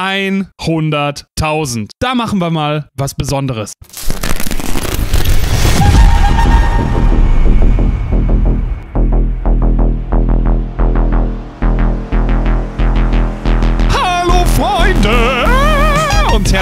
100.000. Da machen wir mal was Besonderes.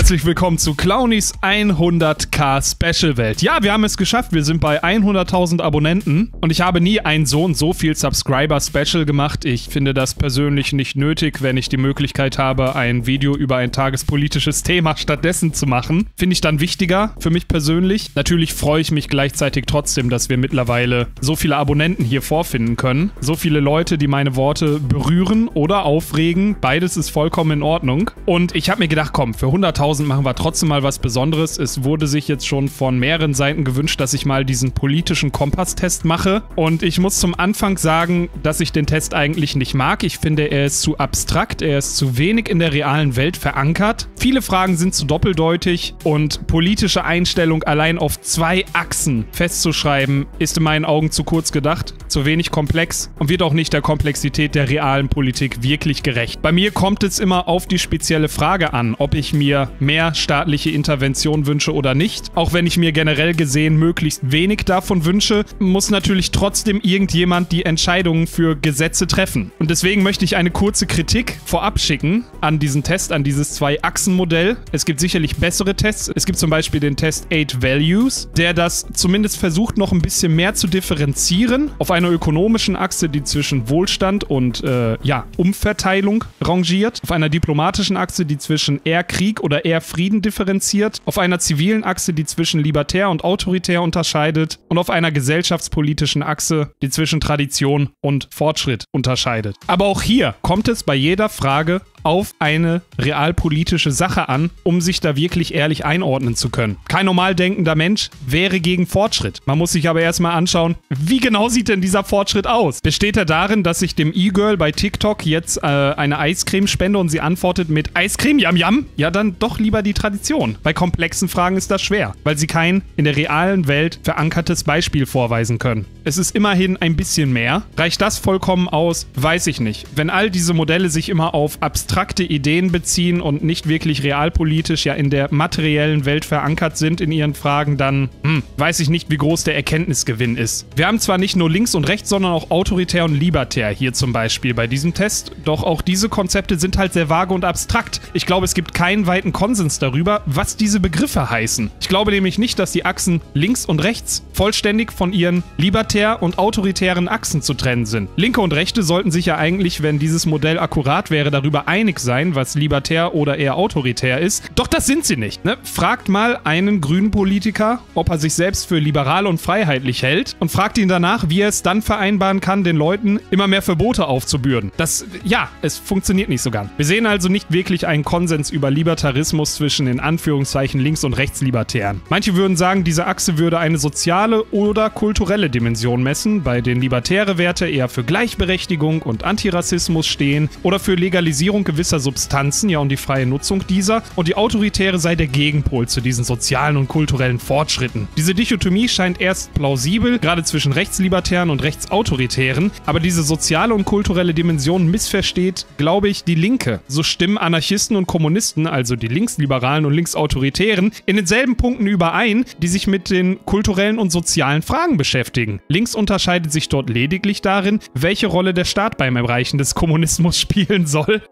Herzlich willkommen zu Clownies 100k Special Welt. Ja, wir haben es geschafft. Wir sind bei 100.000 Abonnenten. Und ich habe nie ein so und so viel Subscriber Special gemacht. Ich finde das persönlich nicht nötig, wenn ich die Möglichkeit habe, ein Video über ein tagespolitisches Thema stattdessen zu machen. Finde ich dann wichtiger für mich persönlich. Natürlich freue ich mich gleichzeitig trotzdem, dass wir mittlerweile so viele Abonnenten hier vorfinden können. So viele Leute, die meine Worte berühren oder aufregen. Beides ist vollkommen in Ordnung. Und ich habe mir gedacht, komm, für 100.000 machen wir trotzdem mal was Besonderes. Es wurde sich jetzt schon von mehreren Seiten gewünscht, dass ich mal diesen politischen Kompass-Test mache. Und ich muss zum Anfang sagen, dass ich den Test eigentlich nicht mag. Ich finde, er ist zu abstrakt, er ist zu wenig in der realen Welt verankert. Viele Fragen sind zu doppeldeutig und politische Einstellung allein auf zwei Achsen festzuschreiben, ist in meinen Augen zu kurz gedacht, zu wenig komplex und wird auch nicht der Komplexität der realen Politik wirklich gerecht. Bei mir kommt es immer auf die spezielle Frage an, ob ich mir mehr staatliche Intervention wünsche oder nicht. Auch wenn ich mir generell gesehen möglichst wenig davon wünsche, muss natürlich trotzdem irgendjemand die Entscheidungen für Gesetze treffen. Und deswegen möchte ich eine kurze Kritik vorab schicken an diesen Test, an dieses Zwei-Achsen-Modell. Es gibt sicherlich bessere Tests. Es gibt zum Beispiel den Test 8 Values, der das zumindest versucht, noch ein bisschen mehr zu differenzieren auf einer ökonomischen Achse, die zwischen Wohlstand und äh, ja, Umverteilung rangiert, auf einer diplomatischen Achse, die zwischen eher Krieg oder eher Frieden differenziert, auf einer zivilen Achse, die zwischen libertär und autoritär unterscheidet und auf einer gesellschaftspolitischen Achse, die zwischen Tradition und Fortschritt unterscheidet. Aber auch hier kommt es bei jeder Frage auf eine realpolitische Sache an, um sich da wirklich ehrlich einordnen zu können. Kein normal denkender Mensch wäre gegen Fortschritt. Man muss sich aber erstmal anschauen, wie genau sieht denn dieser Fortschritt aus? Besteht er darin, dass ich dem E-Girl bei TikTok jetzt äh, eine Eiscreme spende und sie antwortet mit Eiscreme, yam yam? Ja, dann doch lieber die Tradition. Bei komplexen Fragen ist das schwer, weil sie kein in der realen Welt verankertes Beispiel vorweisen können. Es ist immerhin ein bisschen mehr. Reicht das vollkommen aus? Weiß ich nicht. Wenn all diese Modelle sich immer auf abstrakte Ideen beziehen und nicht wirklich realpolitisch ja in der materiellen Welt verankert sind in ihren Fragen, dann hm, weiß ich nicht, wie groß der Erkenntnisgewinn ist. Wir haben zwar nicht nur links und rechts, sondern auch autoritär und libertär hier zum Beispiel bei diesem Test, doch auch diese Konzepte sind halt sehr vage und abstrakt. Ich glaube, es gibt keinen weiten Konsens darüber, was diese Begriffe heißen. Ich glaube nämlich nicht, dass die Achsen links und rechts vollständig von ihren libertär und autoritären Achsen zu trennen sind. Linke und Rechte sollten sich ja eigentlich, wenn dieses Modell akkurat wäre, darüber einig sein, was libertär oder eher autoritär ist. Doch das sind sie nicht. Ne? Fragt mal einen grünen Politiker, ob er sich selbst für liberal und freiheitlich hält und fragt ihn danach, wie er es dann vereinbaren kann, den Leuten immer mehr Verbote aufzubürden. Das, ja, es funktioniert nicht so ganz. Wir sehen also nicht wirklich einen Konsens über Libertarismus zwischen in Anführungszeichen links- und rechtslibertären. Manche würden sagen, diese Achse würde eine soziale oder kulturelle Dimension messen, bei denen libertäre Werte eher für Gleichberechtigung und Antirassismus stehen oder für Legalisierung gewisser Substanzen, ja und die freie Nutzung dieser, und die autoritäre sei der Gegenpol zu diesen sozialen und kulturellen Fortschritten. Diese Dichotomie scheint erst plausibel, gerade zwischen Rechtslibertären und Rechtsautoritären, aber diese soziale und kulturelle Dimension missversteht, glaube ich, die Linke. So stimmen Anarchisten und Kommunisten, also die Linksliberalen und Linksautoritären, in denselben Punkten überein, die sich mit den kulturellen und sozialen Fragen beschäftigen. Links unterscheidet sich dort lediglich darin, welche Rolle der Staat beim Erreichen des Kommunismus spielen soll.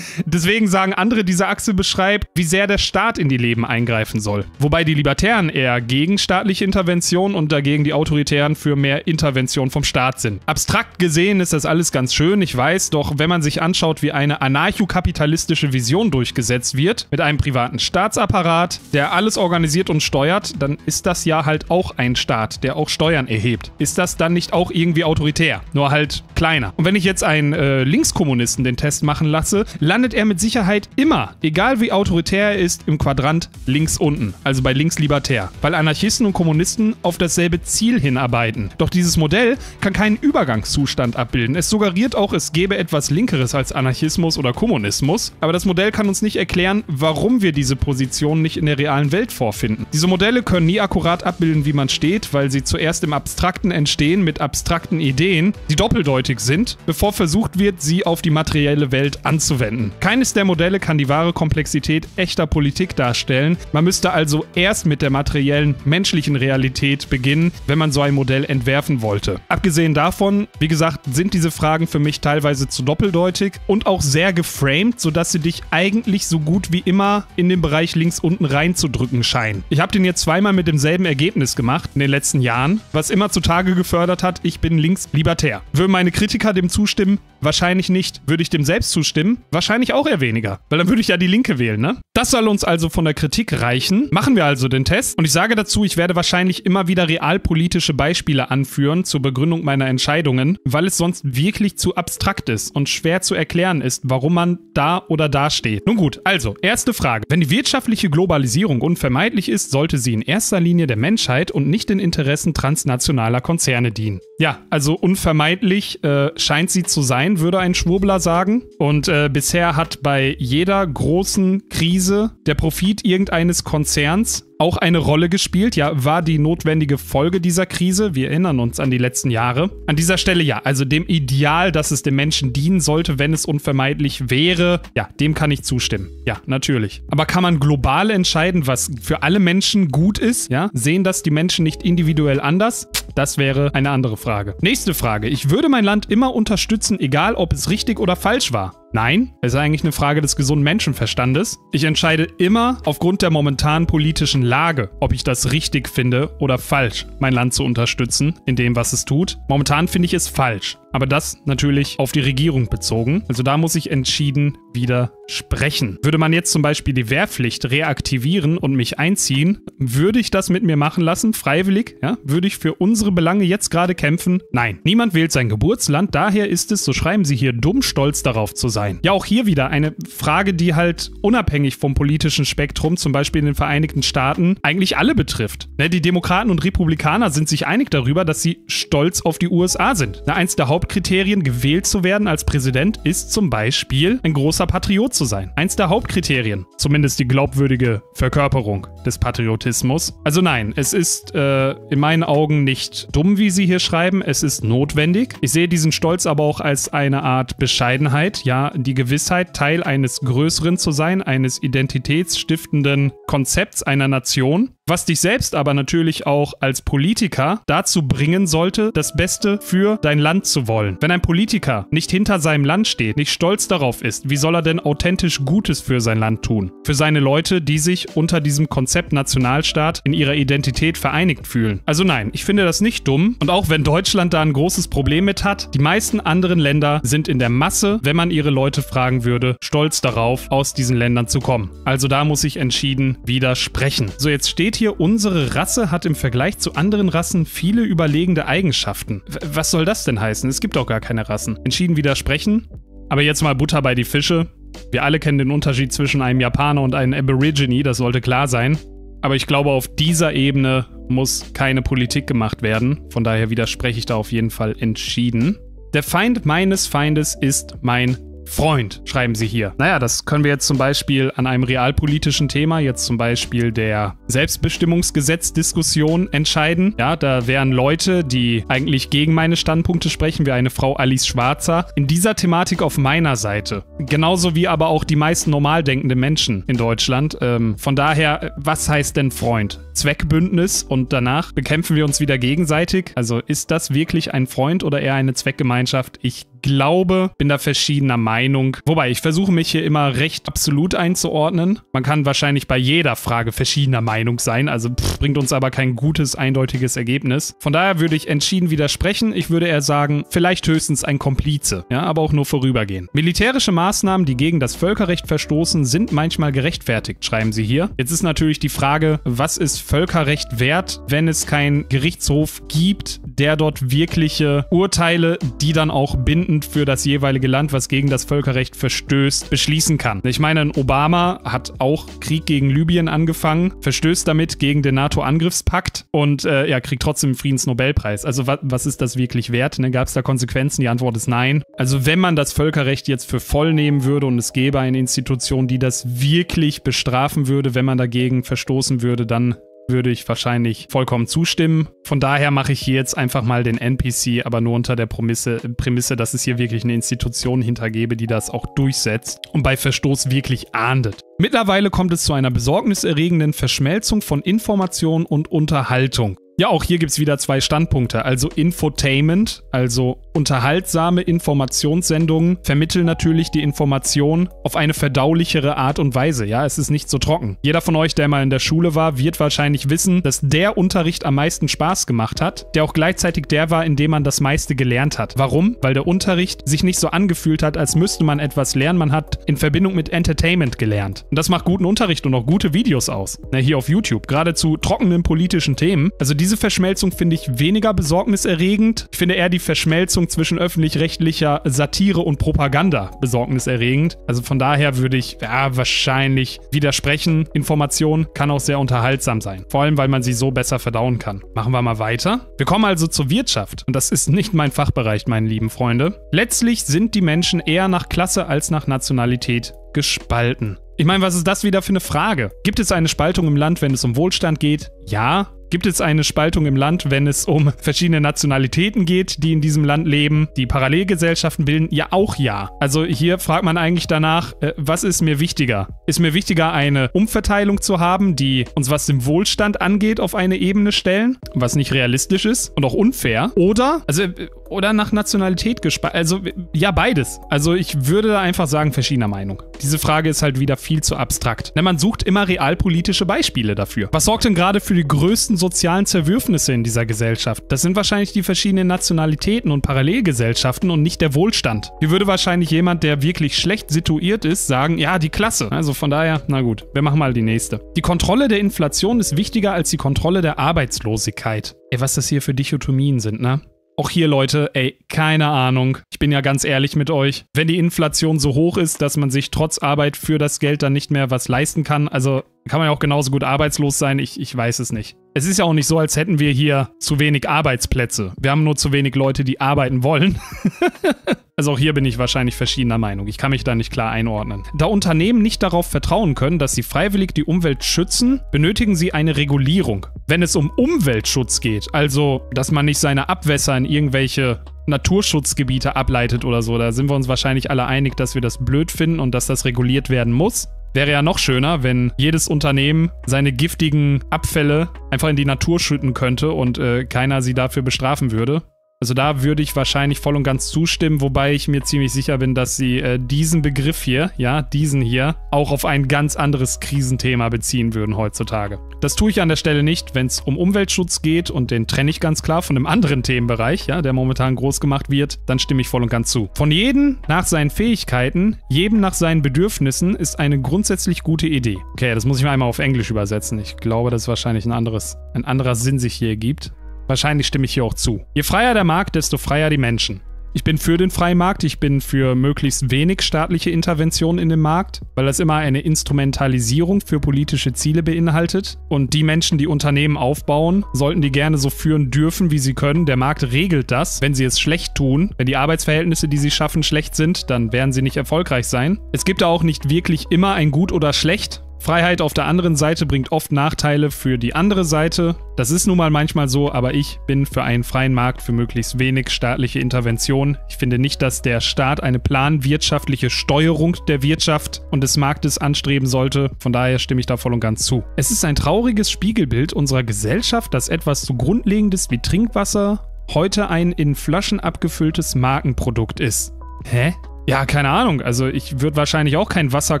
Deswegen sagen andere, diese Achse beschreibt, wie sehr der Staat in die Leben eingreifen soll. Wobei die Libertären eher gegen staatliche Intervention und dagegen die Autoritären für mehr Intervention vom Staat sind. Abstrakt gesehen ist das alles ganz schön, ich weiß, doch wenn man sich anschaut, wie eine anarchokapitalistische Vision durchgesetzt wird, mit einem privaten Staatsapparat, der alles organisiert und steuert, dann ist das ja halt auch ein Staat, der auch Steuern erhebt. Ist das dann nicht auch irgendwie autoritär? Nur halt kleiner. Und wenn ich jetzt einen äh, Linkskommunisten den Test machen lasse, landet er mit Sicherheit immer, egal wie autoritär er ist, im Quadrant links unten, also bei links libertär, weil Anarchisten und Kommunisten auf dasselbe Ziel hinarbeiten. Doch dieses Modell kann keinen Übergangszustand abbilden. Es suggeriert auch, es gäbe etwas Linkeres als Anarchismus oder Kommunismus, aber das Modell kann uns nicht erklären, warum wir diese Position nicht in der realen Welt vorfinden. Diese Modelle können nie akkurat abbilden, wie man steht, weil sie zuerst im Abstrakten entstehen mit abstrakten Ideen, die doppeldeutig sind, bevor versucht wird, sie auf die materielle Welt anzuwenden. Bewerten. Keines der Modelle kann die wahre Komplexität echter Politik darstellen. Man müsste also erst mit der materiellen menschlichen Realität beginnen, wenn man so ein Modell entwerfen wollte. Abgesehen davon, wie gesagt, sind diese Fragen für mich teilweise zu doppeldeutig und auch sehr geframed, sodass sie dich eigentlich so gut wie immer in den Bereich links unten reinzudrücken scheinen. Ich habe den jetzt zweimal mit demselben Ergebnis gemacht in den letzten Jahren, was immer zutage gefördert hat, ich bin links libertär. Würden meine Kritiker dem zustimmen? Wahrscheinlich nicht. Würde ich dem selbst zustimmen? Wahrscheinlich auch eher weniger. Weil dann würde ich ja die Linke wählen, ne? Das soll uns also von der Kritik reichen. Machen wir also den Test. Und ich sage dazu, ich werde wahrscheinlich immer wieder realpolitische Beispiele anführen zur Begründung meiner Entscheidungen, weil es sonst wirklich zu abstrakt ist und schwer zu erklären ist, warum man da oder da steht. Nun gut, also, erste Frage. Wenn die wirtschaftliche Globalisierung unvermeidlich ist, sollte sie in erster Linie der Menschheit und nicht den Interessen transnationaler Konzerne dienen. Ja, also unvermeidlich äh, scheint sie zu sein, würde ein Schwurbler sagen. Und äh, bisher hat bei jeder großen Krise der Profit irgendeines Konzerns auch eine Rolle gespielt. Ja, war die notwendige Folge dieser Krise. Wir erinnern uns an die letzten Jahre. An dieser Stelle ja, also dem Ideal, dass es dem Menschen dienen sollte, wenn es unvermeidlich wäre, ja, dem kann ich zustimmen. Ja, natürlich. Aber kann man global entscheiden, was für alle Menschen gut ist? Ja, sehen das die Menschen nicht individuell anders? Das wäre eine andere Frage. Nächste Frage. Ich würde mein Land immer unterstützen, egal ob es richtig oder falsch war. Nein, es ist eigentlich eine Frage des gesunden Menschenverstandes. Ich entscheide immer aufgrund der momentanen politischen Lage, ob ich das richtig finde oder falsch, mein Land zu unterstützen in dem, was es tut. Momentan finde ich es falsch aber das natürlich auf die Regierung bezogen. Also da muss ich entschieden widersprechen. Würde man jetzt zum Beispiel die Wehrpflicht reaktivieren und mich einziehen, würde ich das mit mir machen lassen, freiwillig? Ja? Würde ich für unsere Belange jetzt gerade kämpfen? Nein. Niemand wählt sein Geburtsland, daher ist es, so schreiben sie hier, dumm stolz darauf zu sein. Ja, auch hier wieder eine Frage, die halt unabhängig vom politischen Spektrum, zum Beispiel in den Vereinigten Staaten, eigentlich alle betrifft. Ne, die Demokraten und Republikaner sind sich einig darüber, dass sie stolz auf die USA sind. Eins der Haupt Hauptkriterien, gewählt zu werden als Präsident, ist zum Beispiel ein großer Patriot zu sein. Eins der Hauptkriterien. Zumindest die glaubwürdige Verkörperung des Patriotismus. Also nein, es ist äh, in meinen Augen nicht dumm, wie Sie hier schreiben. Es ist notwendig. Ich sehe diesen Stolz aber auch als eine Art Bescheidenheit. Ja, die Gewissheit, Teil eines Größeren zu sein, eines identitätsstiftenden Konzepts einer Nation was dich selbst aber natürlich auch als Politiker dazu bringen sollte, das Beste für dein Land zu wollen. Wenn ein Politiker nicht hinter seinem Land steht, nicht stolz darauf ist, wie soll er denn authentisch Gutes für sein Land tun? Für seine Leute, die sich unter diesem Konzept Nationalstaat in ihrer Identität vereinigt fühlen. Also nein, ich finde das nicht dumm. Und auch wenn Deutschland da ein großes Problem mit hat, die meisten anderen Länder sind in der Masse, wenn man ihre Leute fragen würde, stolz darauf, aus diesen Ländern zu kommen. Also da muss ich entschieden widersprechen. So, jetzt steht hier, unsere Rasse hat im Vergleich zu anderen Rassen viele überlegende Eigenschaften. W was soll das denn heißen? Es gibt doch gar keine Rassen. Entschieden widersprechen? Aber jetzt mal Butter bei die Fische. Wir alle kennen den Unterschied zwischen einem Japaner und einem Aborigine, das sollte klar sein. Aber ich glaube, auf dieser Ebene muss keine Politik gemacht werden. Von daher widerspreche ich da auf jeden Fall entschieden. Der Feind meines Feindes ist mein Freund, schreiben sie hier. Naja, das können wir jetzt zum Beispiel an einem realpolitischen Thema, jetzt zum Beispiel der Selbstbestimmungsgesetzdiskussion entscheiden. Ja, da wären Leute, die eigentlich gegen meine Standpunkte sprechen, wie eine Frau Alice Schwarzer, in dieser Thematik auf meiner Seite. Genauso wie aber auch die meisten normal denkenden Menschen in Deutschland. Ähm, von daher, was heißt denn Freund? Zweckbündnis und danach bekämpfen wir uns wieder gegenseitig? Also ist das wirklich ein Freund oder eher eine Zweckgemeinschaft? Ich glaube, bin da verschiedener Meinung. Wobei, ich versuche mich hier immer recht absolut einzuordnen. Man kann wahrscheinlich bei jeder Frage verschiedener Meinung sein, also pff, bringt uns aber kein gutes, eindeutiges Ergebnis. Von daher würde ich entschieden widersprechen. Ich würde eher sagen, vielleicht höchstens ein Komplize, ja, aber auch nur vorübergehend. Militärische Maßnahmen, die gegen das Völkerrecht verstoßen, sind manchmal gerechtfertigt, schreiben sie hier. Jetzt ist natürlich die Frage, was ist Völkerrecht wert, wenn es keinen Gerichtshof gibt, der dort wirkliche Urteile, die dann auch binden, für das jeweilige Land, was gegen das Völkerrecht verstößt, beschließen kann. Ich meine, Obama hat auch Krieg gegen Libyen angefangen, verstößt damit gegen den NATO-Angriffspakt und äh, ja, kriegt trotzdem den Friedensnobelpreis. Also wa was ist das wirklich wert? Ne? Gab es da Konsequenzen? Die Antwort ist nein. Also wenn man das Völkerrecht jetzt für voll nehmen würde und es gäbe eine Institution, die das wirklich bestrafen würde, wenn man dagegen verstoßen würde, dann würde ich wahrscheinlich vollkommen zustimmen. Von daher mache ich hier jetzt einfach mal den NPC, aber nur unter der Prämisse, Prämisse, dass es hier wirklich eine Institution hintergebe, die das auch durchsetzt und bei Verstoß wirklich ahndet. Mittlerweile kommt es zu einer besorgniserregenden Verschmelzung von Information und Unterhaltung. Ja, auch hier gibt es wieder zwei Standpunkte. Also Infotainment, also unterhaltsame Informationssendungen vermitteln natürlich die Information auf eine verdaulichere Art und Weise. Ja, es ist nicht so trocken. Jeder von euch, der mal in der Schule war, wird wahrscheinlich wissen, dass der Unterricht am meisten Spaß gemacht hat, der auch gleichzeitig der war, in dem man das meiste gelernt hat. Warum? Weil der Unterricht sich nicht so angefühlt hat, als müsste man etwas lernen. Man hat in Verbindung mit Entertainment gelernt. Und das macht guten Unterricht und auch gute Videos aus. Na, hier auf YouTube, gerade zu trockenen politischen Themen. Also die diese Verschmelzung finde ich weniger besorgniserregend. Ich finde eher die Verschmelzung zwischen öffentlich-rechtlicher Satire und Propaganda besorgniserregend. Also von daher würde ich ja, wahrscheinlich widersprechen. Information kann auch sehr unterhaltsam sein. Vor allem, weil man sie so besser verdauen kann. Machen wir mal weiter. Wir kommen also zur Wirtschaft. Und das ist nicht mein Fachbereich, meine lieben Freunde. Letztlich sind die Menschen eher nach Klasse als nach Nationalität gespalten. Ich meine, was ist das wieder für eine Frage? Gibt es eine Spaltung im Land, wenn es um Wohlstand geht? Ja. Gibt es eine Spaltung im Land, wenn es um verschiedene Nationalitäten geht, die in diesem Land leben, die Parallelgesellschaften bilden? Ja, auch ja. Also hier fragt man eigentlich danach, äh, was ist mir wichtiger? Ist mir wichtiger, eine Umverteilung zu haben, die uns was den Wohlstand angeht, auf eine Ebene stellen, was nicht realistisch ist und auch unfair? Oder, also, äh, oder nach Nationalität gespalten? Also, ja, beides. Also ich würde da einfach sagen, verschiedener Meinung. Diese Frage ist halt wieder viel zu abstrakt. Denn man sucht immer realpolitische Beispiele dafür. Was sorgt denn gerade für die größten sozialen Zerwürfnisse in dieser Gesellschaft? Das sind wahrscheinlich die verschiedenen Nationalitäten und Parallelgesellschaften und nicht der Wohlstand. Hier würde wahrscheinlich jemand, der wirklich schlecht situiert ist, sagen, ja, die Klasse. Also von daher, na gut, wir machen mal die nächste. Die Kontrolle der Inflation ist wichtiger als die Kontrolle der Arbeitslosigkeit. Ey, was das hier für Dichotomien sind, ne? Auch hier, Leute, ey, keine Ahnung. Ich bin ja ganz ehrlich mit euch. Wenn die Inflation so hoch ist, dass man sich trotz Arbeit für das Geld dann nicht mehr was leisten kann, also kann man ja auch genauso gut arbeitslos sein, ich, ich weiß es nicht. Es ist ja auch nicht so, als hätten wir hier zu wenig Arbeitsplätze. Wir haben nur zu wenig Leute, die arbeiten wollen. also auch hier bin ich wahrscheinlich verschiedener Meinung. Ich kann mich da nicht klar einordnen. Da Unternehmen nicht darauf vertrauen können, dass sie freiwillig die Umwelt schützen, benötigen sie eine Regulierung. Wenn es um Umweltschutz geht, also dass man nicht seine Abwässer in irgendwelche Naturschutzgebiete ableitet oder so, da sind wir uns wahrscheinlich alle einig, dass wir das blöd finden und dass das reguliert werden muss. Wäre ja noch schöner, wenn jedes Unternehmen seine giftigen Abfälle einfach in die Natur schütten könnte und äh, keiner sie dafür bestrafen würde. Also da würde ich wahrscheinlich voll und ganz zustimmen, wobei ich mir ziemlich sicher bin, dass sie äh, diesen Begriff hier, ja, diesen hier, auch auf ein ganz anderes Krisenthema beziehen würden heutzutage. Das tue ich an der Stelle nicht, wenn es um Umweltschutz geht und den trenne ich ganz klar von einem anderen Themenbereich, ja, der momentan groß gemacht wird, dann stimme ich voll und ganz zu. Von jedem nach seinen Fähigkeiten, jedem nach seinen Bedürfnissen ist eine grundsätzlich gute Idee. Okay, das muss ich mal einmal auf Englisch übersetzen. Ich glaube, dass es wahrscheinlich ein anderes, ein anderer Sinn sich hier ergibt. Wahrscheinlich stimme ich hier auch zu. Je freier der Markt, desto freier die Menschen. Ich bin für den freien Markt, ich bin für möglichst wenig staatliche Intervention in den Markt, weil das immer eine Instrumentalisierung für politische Ziele beinhaltet. Und die Menschen, die Unternehmen aufbauen, sollten die gerne so führen dürfen, wie sie können. Der Markt regelt das. Wenn sie es schlecht tun, wenn die Arbeitsverhältnisse, die sie schaffen, schlecht sind, dann werden sie nicht erfolgreich sein. Es gibt da auch nicht wirklich immer ein Gut oder Schlecht. Freiheit auf der anderen Seite bringt oft Nachteile für die andere Seite. Das ist nun mal manchmal so, aber ich bin für einen freien Markt, für möglichst wenig staatliche Intervention. Ich finde nicht, dass der Staat eine planwirtschaftliche Steuerung der Wirtschaft und des Marktes anstreben sollte. Von daher stimme ich da voll und ganz zu. Es ist ein trauriges Spiegelbild unserer Gesellschaft, dass etwas so Grundlegendes wie Trinkwasser heute ein in Flaschen abgefülltes Markenprodukt ist. Hä? Ja, keine Ahnung. Also ich würde wahrscheinlich auch kein Wasser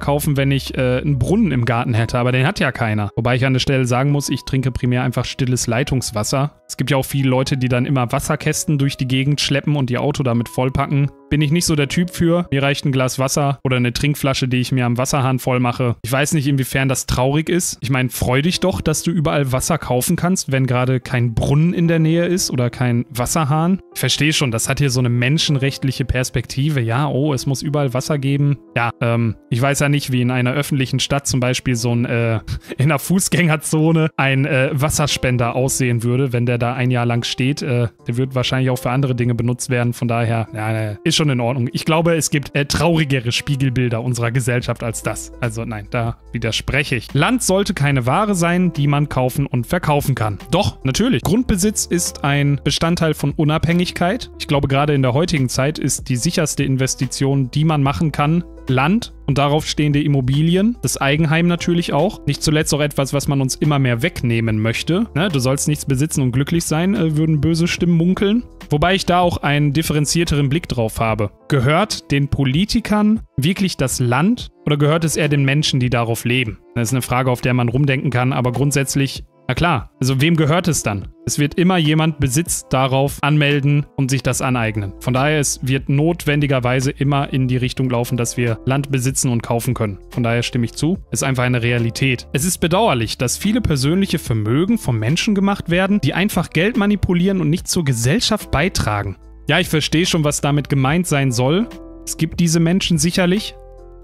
kaufen, wenn ich äh, einen Brunnen im Garten hätte, aber den hat ja keiner. Wobei ich an der Stelle sagen muss, ich trinke primär einfach stilles Leitungswasser. Es gibt ja auch viele Leute, die dann immer Wasserkästen durch die Gegend schleppen und ihr Auto damit vollpacken. Bin ich nicht so der Typ für. Mir reicht ein Glas Wasser oder eine Trinkflasche, die ich mir am Wasserhahn voll mache. Ich weiß nicht, inwiefern das traurig ist. Ich meine, freu dich doch, dass du überall Wasser kaufen kannst, wenn gerade kein Brunnen in der Nähe ist oder kein Wasserhahn. Ich verstehe schon, das hat hier so eine menschenrechtliche Perspektive. Ja, oh, es muss überall Wasser geben. Ja, ähm, ich weiß ja nicht, wie in einer öffentlichen Stadt zum Beispiel so ein, äh, in einer Fußgängerzone ein äh, Wasserspender aussehen würde, wenn der da ein Jahr lang steht. Äh, der wird wahrscheinlich auch für andere Dinge benutzt werden. Von daher, ja, ist schon in Ordnung. Ich glaube, es gibt äh, traurigere Spiegelbilder unserer Gesellschaft als das. Also nein, da widerspreche ich. Land sollte keine Ware sein, die man kaufen und verkaufen kann. Doch, natürlich. Grundbesitz ist ein Bestandteil von Unabhängigkeit. Ich glaube, gerade in der heutigen Zeit ist die sicherste Investition, die man machen kann, Land und darauf stehende Immobilien, das Eigenheim natürlich auch. Nicht zuletzt auch etwas, was man uns immer mehr wegnehmen möchte. Ne? Du sollst nichts besitzen und glücklich sein, äh, würden böse Stimmen munkeln. Wobei ich da auch einen differenzierteren Blick drauf habe. Gehört den Politikern wirklich das Land oder gehört es eher den Menschen, die darauf leben? Das ist eine Frage, auf der man rumdenken kann, aber grundsätzlich na klar, also wem gehört es dann? Es wird immer jemand Besitz darauf anmelden und sich das aneignen. Von daher, es wird notwendigerweise immer in die Richtung laufen, dass wir Land besitzen und kaufen können. Von daher stimme ich zu. Es ist einfach eine Realität. Es ist bedauerlich, dass viele persönliche Vermögen von Menschen gemacht werden, die einfach Geld manipulieren und nicht zur Gesellschaft beitragen. Ja, ich verstehe schon, was damit gemeint sein soll. Es gibt diese Menschen sicherlich.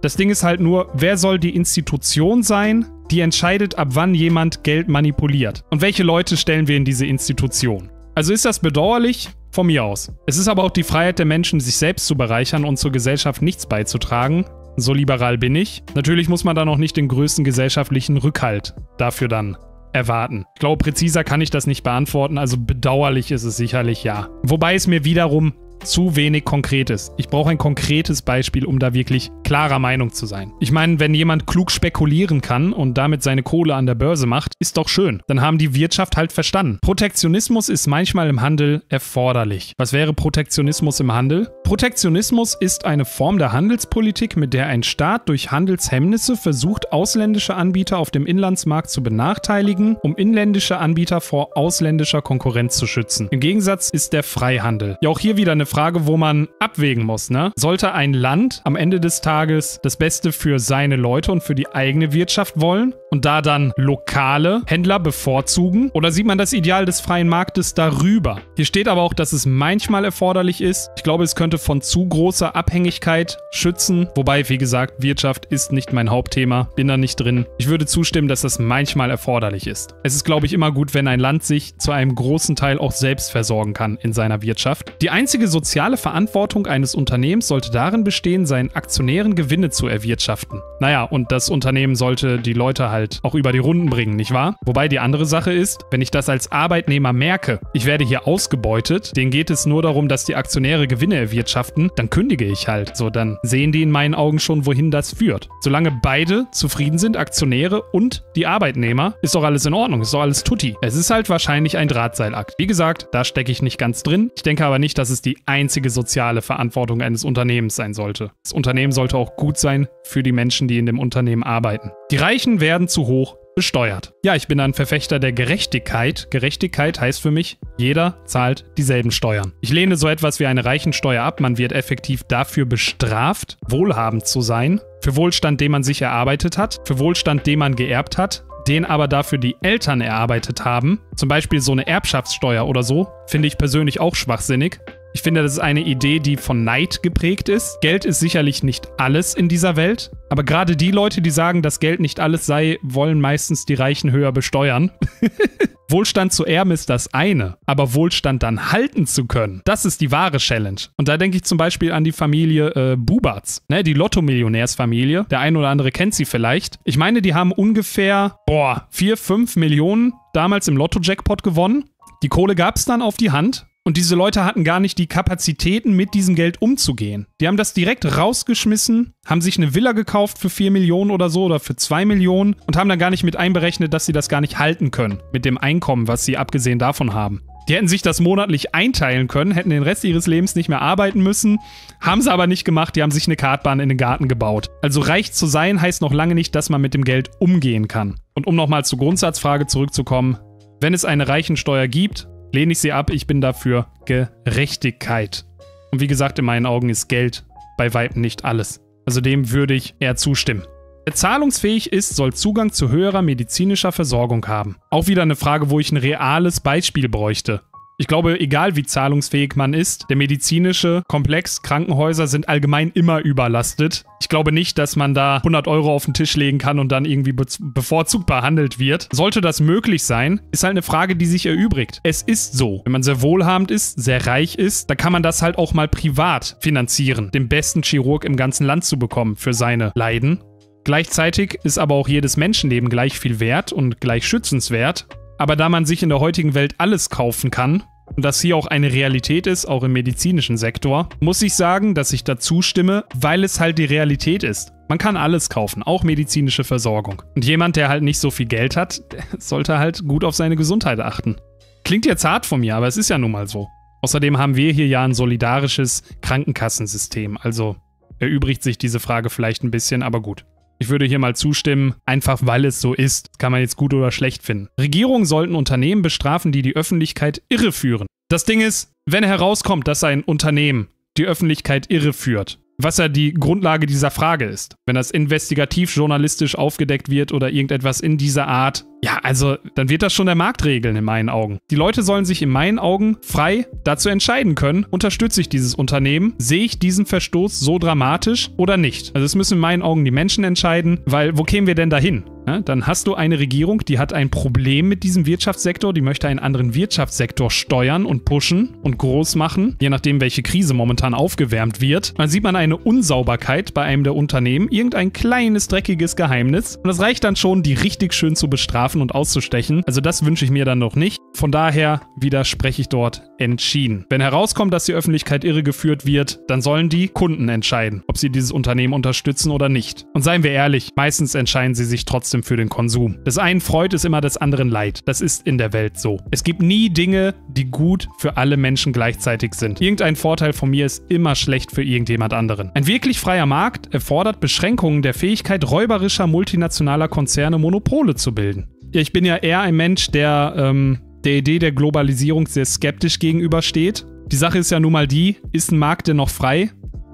Das Ding ist halt nur, wer soll die Institution sein, die entscheidet, ab wann jemand Geld manipuliert. Und welche Leute stellen wir in diese Institution? Also ist das bedauerlich? Von mir aus. Es ist aber auch die Freiheit der Menschen, sich selbst zu bereichern und zur Gesellschaft nichts beizutragen. So liberal bin ich. Natürlich muss man da noch nicht den größten gesellschaftlichen Rückhalt dafür dann erwarten. Ich glaube, präziser kann ich das nicht beantworten, also bedauerlich ist es sicherlich ja. Wobei es mir wiederum zu wenig Konkretes. Ich brauche ein konkretes Beispiel, um da wirklich klarer Meinung zu sein. Ich meine, wenn jemand klug spekulieren kann und damit seine Kohle an der Börse macht, ist doch schön. Dann haben die Wirtschaft halt verstanden. Protektionismus ist manchmal im Handel erforderlich. Was wäre Protektionismus im Handel? Protektionismus ist eine Form der Handelspolitik, mit der ein Staat durch Handelshemmnisse versucht, ausländische Anbieter auf dem Inlandsmarkt zu benachteiligen, um inländische Anbieter vor ausländischer Konkurrenz zu schützen. Im Gegensatz ist der Freihandel. Ja, auch hier wieder eine Frage, wo man abwägen muss. Ne? Sollte ein Land am Ende des Tages das Beste für seine Leute und für die eigene Wirtschaft wollen und da dann lokale Händler bevorzugen? Oder sieht man das Ideal des freien Marktes darüber? Hier steht aber auch, dass es manchmal erforderlich ist. Ich glaube, es könnte von zu großer Abhängigkeit schützen. Wobei, wie gesagt, Wirtschaft ist nicht mein Hauptthema, bin da nicht drin. Ich würde zustimmen, dass das manchmal erforderlich ist. Es ist, glaube ich, immer gut, wenn ein Land sich zu einem großen Teil auch selbst versorgen kann in seiner Wirtschaft. Die einzige so soziale Verantwortung eines Unternehmens sollte darin bestehen, seinen Aktionären Gewinne zu erwirtschaften. Naja, und das Unternehmen sollte die Leute halt auch über die Runden bringen, nicht wahr? Wobei die andere Sache ist, wenn ich das als Arbeitnehmer merke, ich werde hier ausgebeutet, denen geht es nur darum, dass die Aktionäre Gewinne erwirtschaften, dann kündige ich halt. So, dann sehen die in meinen Augen schon, wohin das führt. Solange beide zufrieden sind, Aktionäre und die Arbeitnehmer, ist doch alles in Ordnung, ist doch alles tutti. Es ist halt wahrscheinlich ein Drahtseilakt. Wie gesagt, da stecke ich nicht ganz drin. Ich denke aber nicht, dass es die einzige soziale Verantwortung eines Unternehmens sein sollte. Das Unternehmen sollte auch gut sein für die Menschen, die in dem Unternehmen arbeiten. Die Reichen werden zu hoch besteuert. Ja, ich bin ein Verfechter der Gerechtigkeit. Gerechtigkeit heißt für mich, jeder zahlt dieselben Steuern. Ich lehne so etwas wie eine Reichensteuer ab. Man wird effektiv dafür bestraft, wohlhabend zu sein. Für Wohlstand, den man sich erarbeitet hat. Für Wohlstand, den man geerbt hat den aber dafür die Eltern erarbeitet haben, zum Beispiel so eine Erbschaftssteuer oder so, finde ich persönlich auch schwachsinnig. Ich finde, das ist eine Idee, die von Neid geprägt ist. Geld ist sicherlich nicht alles in dieser Welt, aber gerade die Leute, die sagen, dass Geld nicht alles sei, wollen meistens die Reichen höher besteuern. Wohlstand zu erben ist das eine, aber Wohlstand dann halten zu können, das ist die wahre Challenge. Und da denke ich zum Beispiel an die Familie äh, Bubatz, ne, die Lotto-Millionärsfamilie. Der ein oder andere kennt sie vielleicht. Ich meine, die haben ungefähr, boah, 4, 5 Millionen damals im Lotto-Jackpot gewonnen. Die Kohle gab es dann auf die Hand und diese Leute hatten gar nicht die Kapazitäten, mit diesem Geld umzugehen. Die haben das direkt rausgeschmissen, haben sich eine Villa gekauft für 4 Millionen oder so oder für 2 Millionen und haben dann gar nicht mit einberechnet, dass sie das gar nicht halten können mit dem Einkommen, was sie abgesehen davon haben. Die hätten sich das monatlich einteilen können, hätten den Rest ihres Lebens nicht mehr arbeiten müssen, haben sie aber nicht gemacht, die haben sich eine Kartbahn in den Garten gebaut. Also reich zu sein heißt noch lange nicht, dass man mit dem Geld umgehen kann. Und um nochmal zur Grundsatzfrage zurückzukommen, wenn es eine Reichensteuer gibt, lehne ich sie ab. Ich bin dafür Gerechtigkeit. Und wie gesagt, in meinen Augen ist Geld bei Weitem nicht alles. Also dem würde ich eher zustimmen. Wer zahlungsfähig ist, soll Zugang zu höherer medizinischer Versorgung haben. Auch wieder eine Frage, wo ich ein reales Beispiel bräuchte. Ich glaube, egal wie zahlungsfähig man ist, der medizinische Komplex, Krankenhäuser sind allgemein immer überlastet. Ich glaube nicht, dass man da 100 Euro auf den Tisch legen kann und dann irgendwie be bevorzugt behandelt wird. Sollte das möglich sein, ist halt eine Frage, die sich erübrigt. Es ist so, wenn man sehr wohlhabend ist, sehr reich ist, dann kann man das halt auch mal privat finanzieren, den besten Chirurg im ganzen Land zu bekommen für seine Leiden. Gleichzeitig ist aber auch jedes Menschenleben gleich viel wert und gleich schützenswert. Aber da man sich in der heutigen Welt alles kaufen kann, und das hier auch eine Realität ist, auch im medizinischen Sektor, muss ich sagen, dass ich dazu stimme, weil es halt die Realität ist. Man kann alles kaufen, auch medizinische Versorgung. Und jemand, der halt nicht so viel Geld hat, sollte halt gut auf seine Gesundheit achten. Klingt jetzt hart von mir, aber es ist ja nun mal so. Außerdem haben wir hier ja ein solidarisches Krankenkassensystem, also erübrigt sich diese Frage vielleicht ein bisschen, aber gut. Ich würde hier mal zustimmen, einfach weil es so ist. kann man jetzt gut oder schlecht finden. Regierungen sollten Unternehmen bestrafen, die die Öffentlichkeit irreführen. Das Ding ist, wenn herauskommt, dass ein Unternehmen die Öffentlichkeit irreführt, was ja die Grundlage dieser Frage ist. Wenn das investigativ journalistisch aufgedeckt wird oder irgendetwas in dieser Art, ja, also dann wird das schon der Markt regeln in meinen Augen. Die Leute sollen sich in meinen Augen frei dazu entscheiden können, unterstütze ich dieses Unternehmen, sehe ich diesen Verstoß so dramatisch oder nicht. Also es müssen in meinen Augen die Menschen entscheiden, weil wo kämen wir denn dahin? Ja, dann hast du eine Regierung, die hat ein Problem mit diesem Wirtschaftssektor, die möchte einen anderen Wirtschaftssektor steuern und pushen und groß machen, je nachdem, welche Krise momentan aufgewärmt wird. Dann sieht man eine Unsauberkeit bei einem der Unternehmen, irgendein kleines, dreckiges Geheimnis. Und das reicht dann schon, die richtig schön zu bestrafen und auszustechen. Also das wünsche ich mir dann noch nicht. Von daher widerspreche ich dort entschieden. Wenn herauskommt, dass die Öffentlichkeit irregeführt wird, dann sollen die Kunden entscheiden, ob sie dieses Unternehmen unterstützen oder nicht. Und seien wir ehrlich, meistens entscheiden sie sich trotzdem für den Konsum. Das einen freut ist immer des anderen leid. Das ist in der Welt so. Es gibt nie Dinge, die gut für alle Menschen gleichzeitig sind. Irgendein Vorteil von mir ist immer schlecht für irgendjemand anderen. Ein wirklich freier Markt erfordert Beschränkungen der Fähigkeit räuberischer multinationaler Konzerne Monopole zu bilden. Ich bin ja eher ein Mensch, der ähm, der Idee der Globalisierung sehr skeptisch gegenübersteht. Die Sache ist ja nun mal die, ist ein Markt denn noch frei,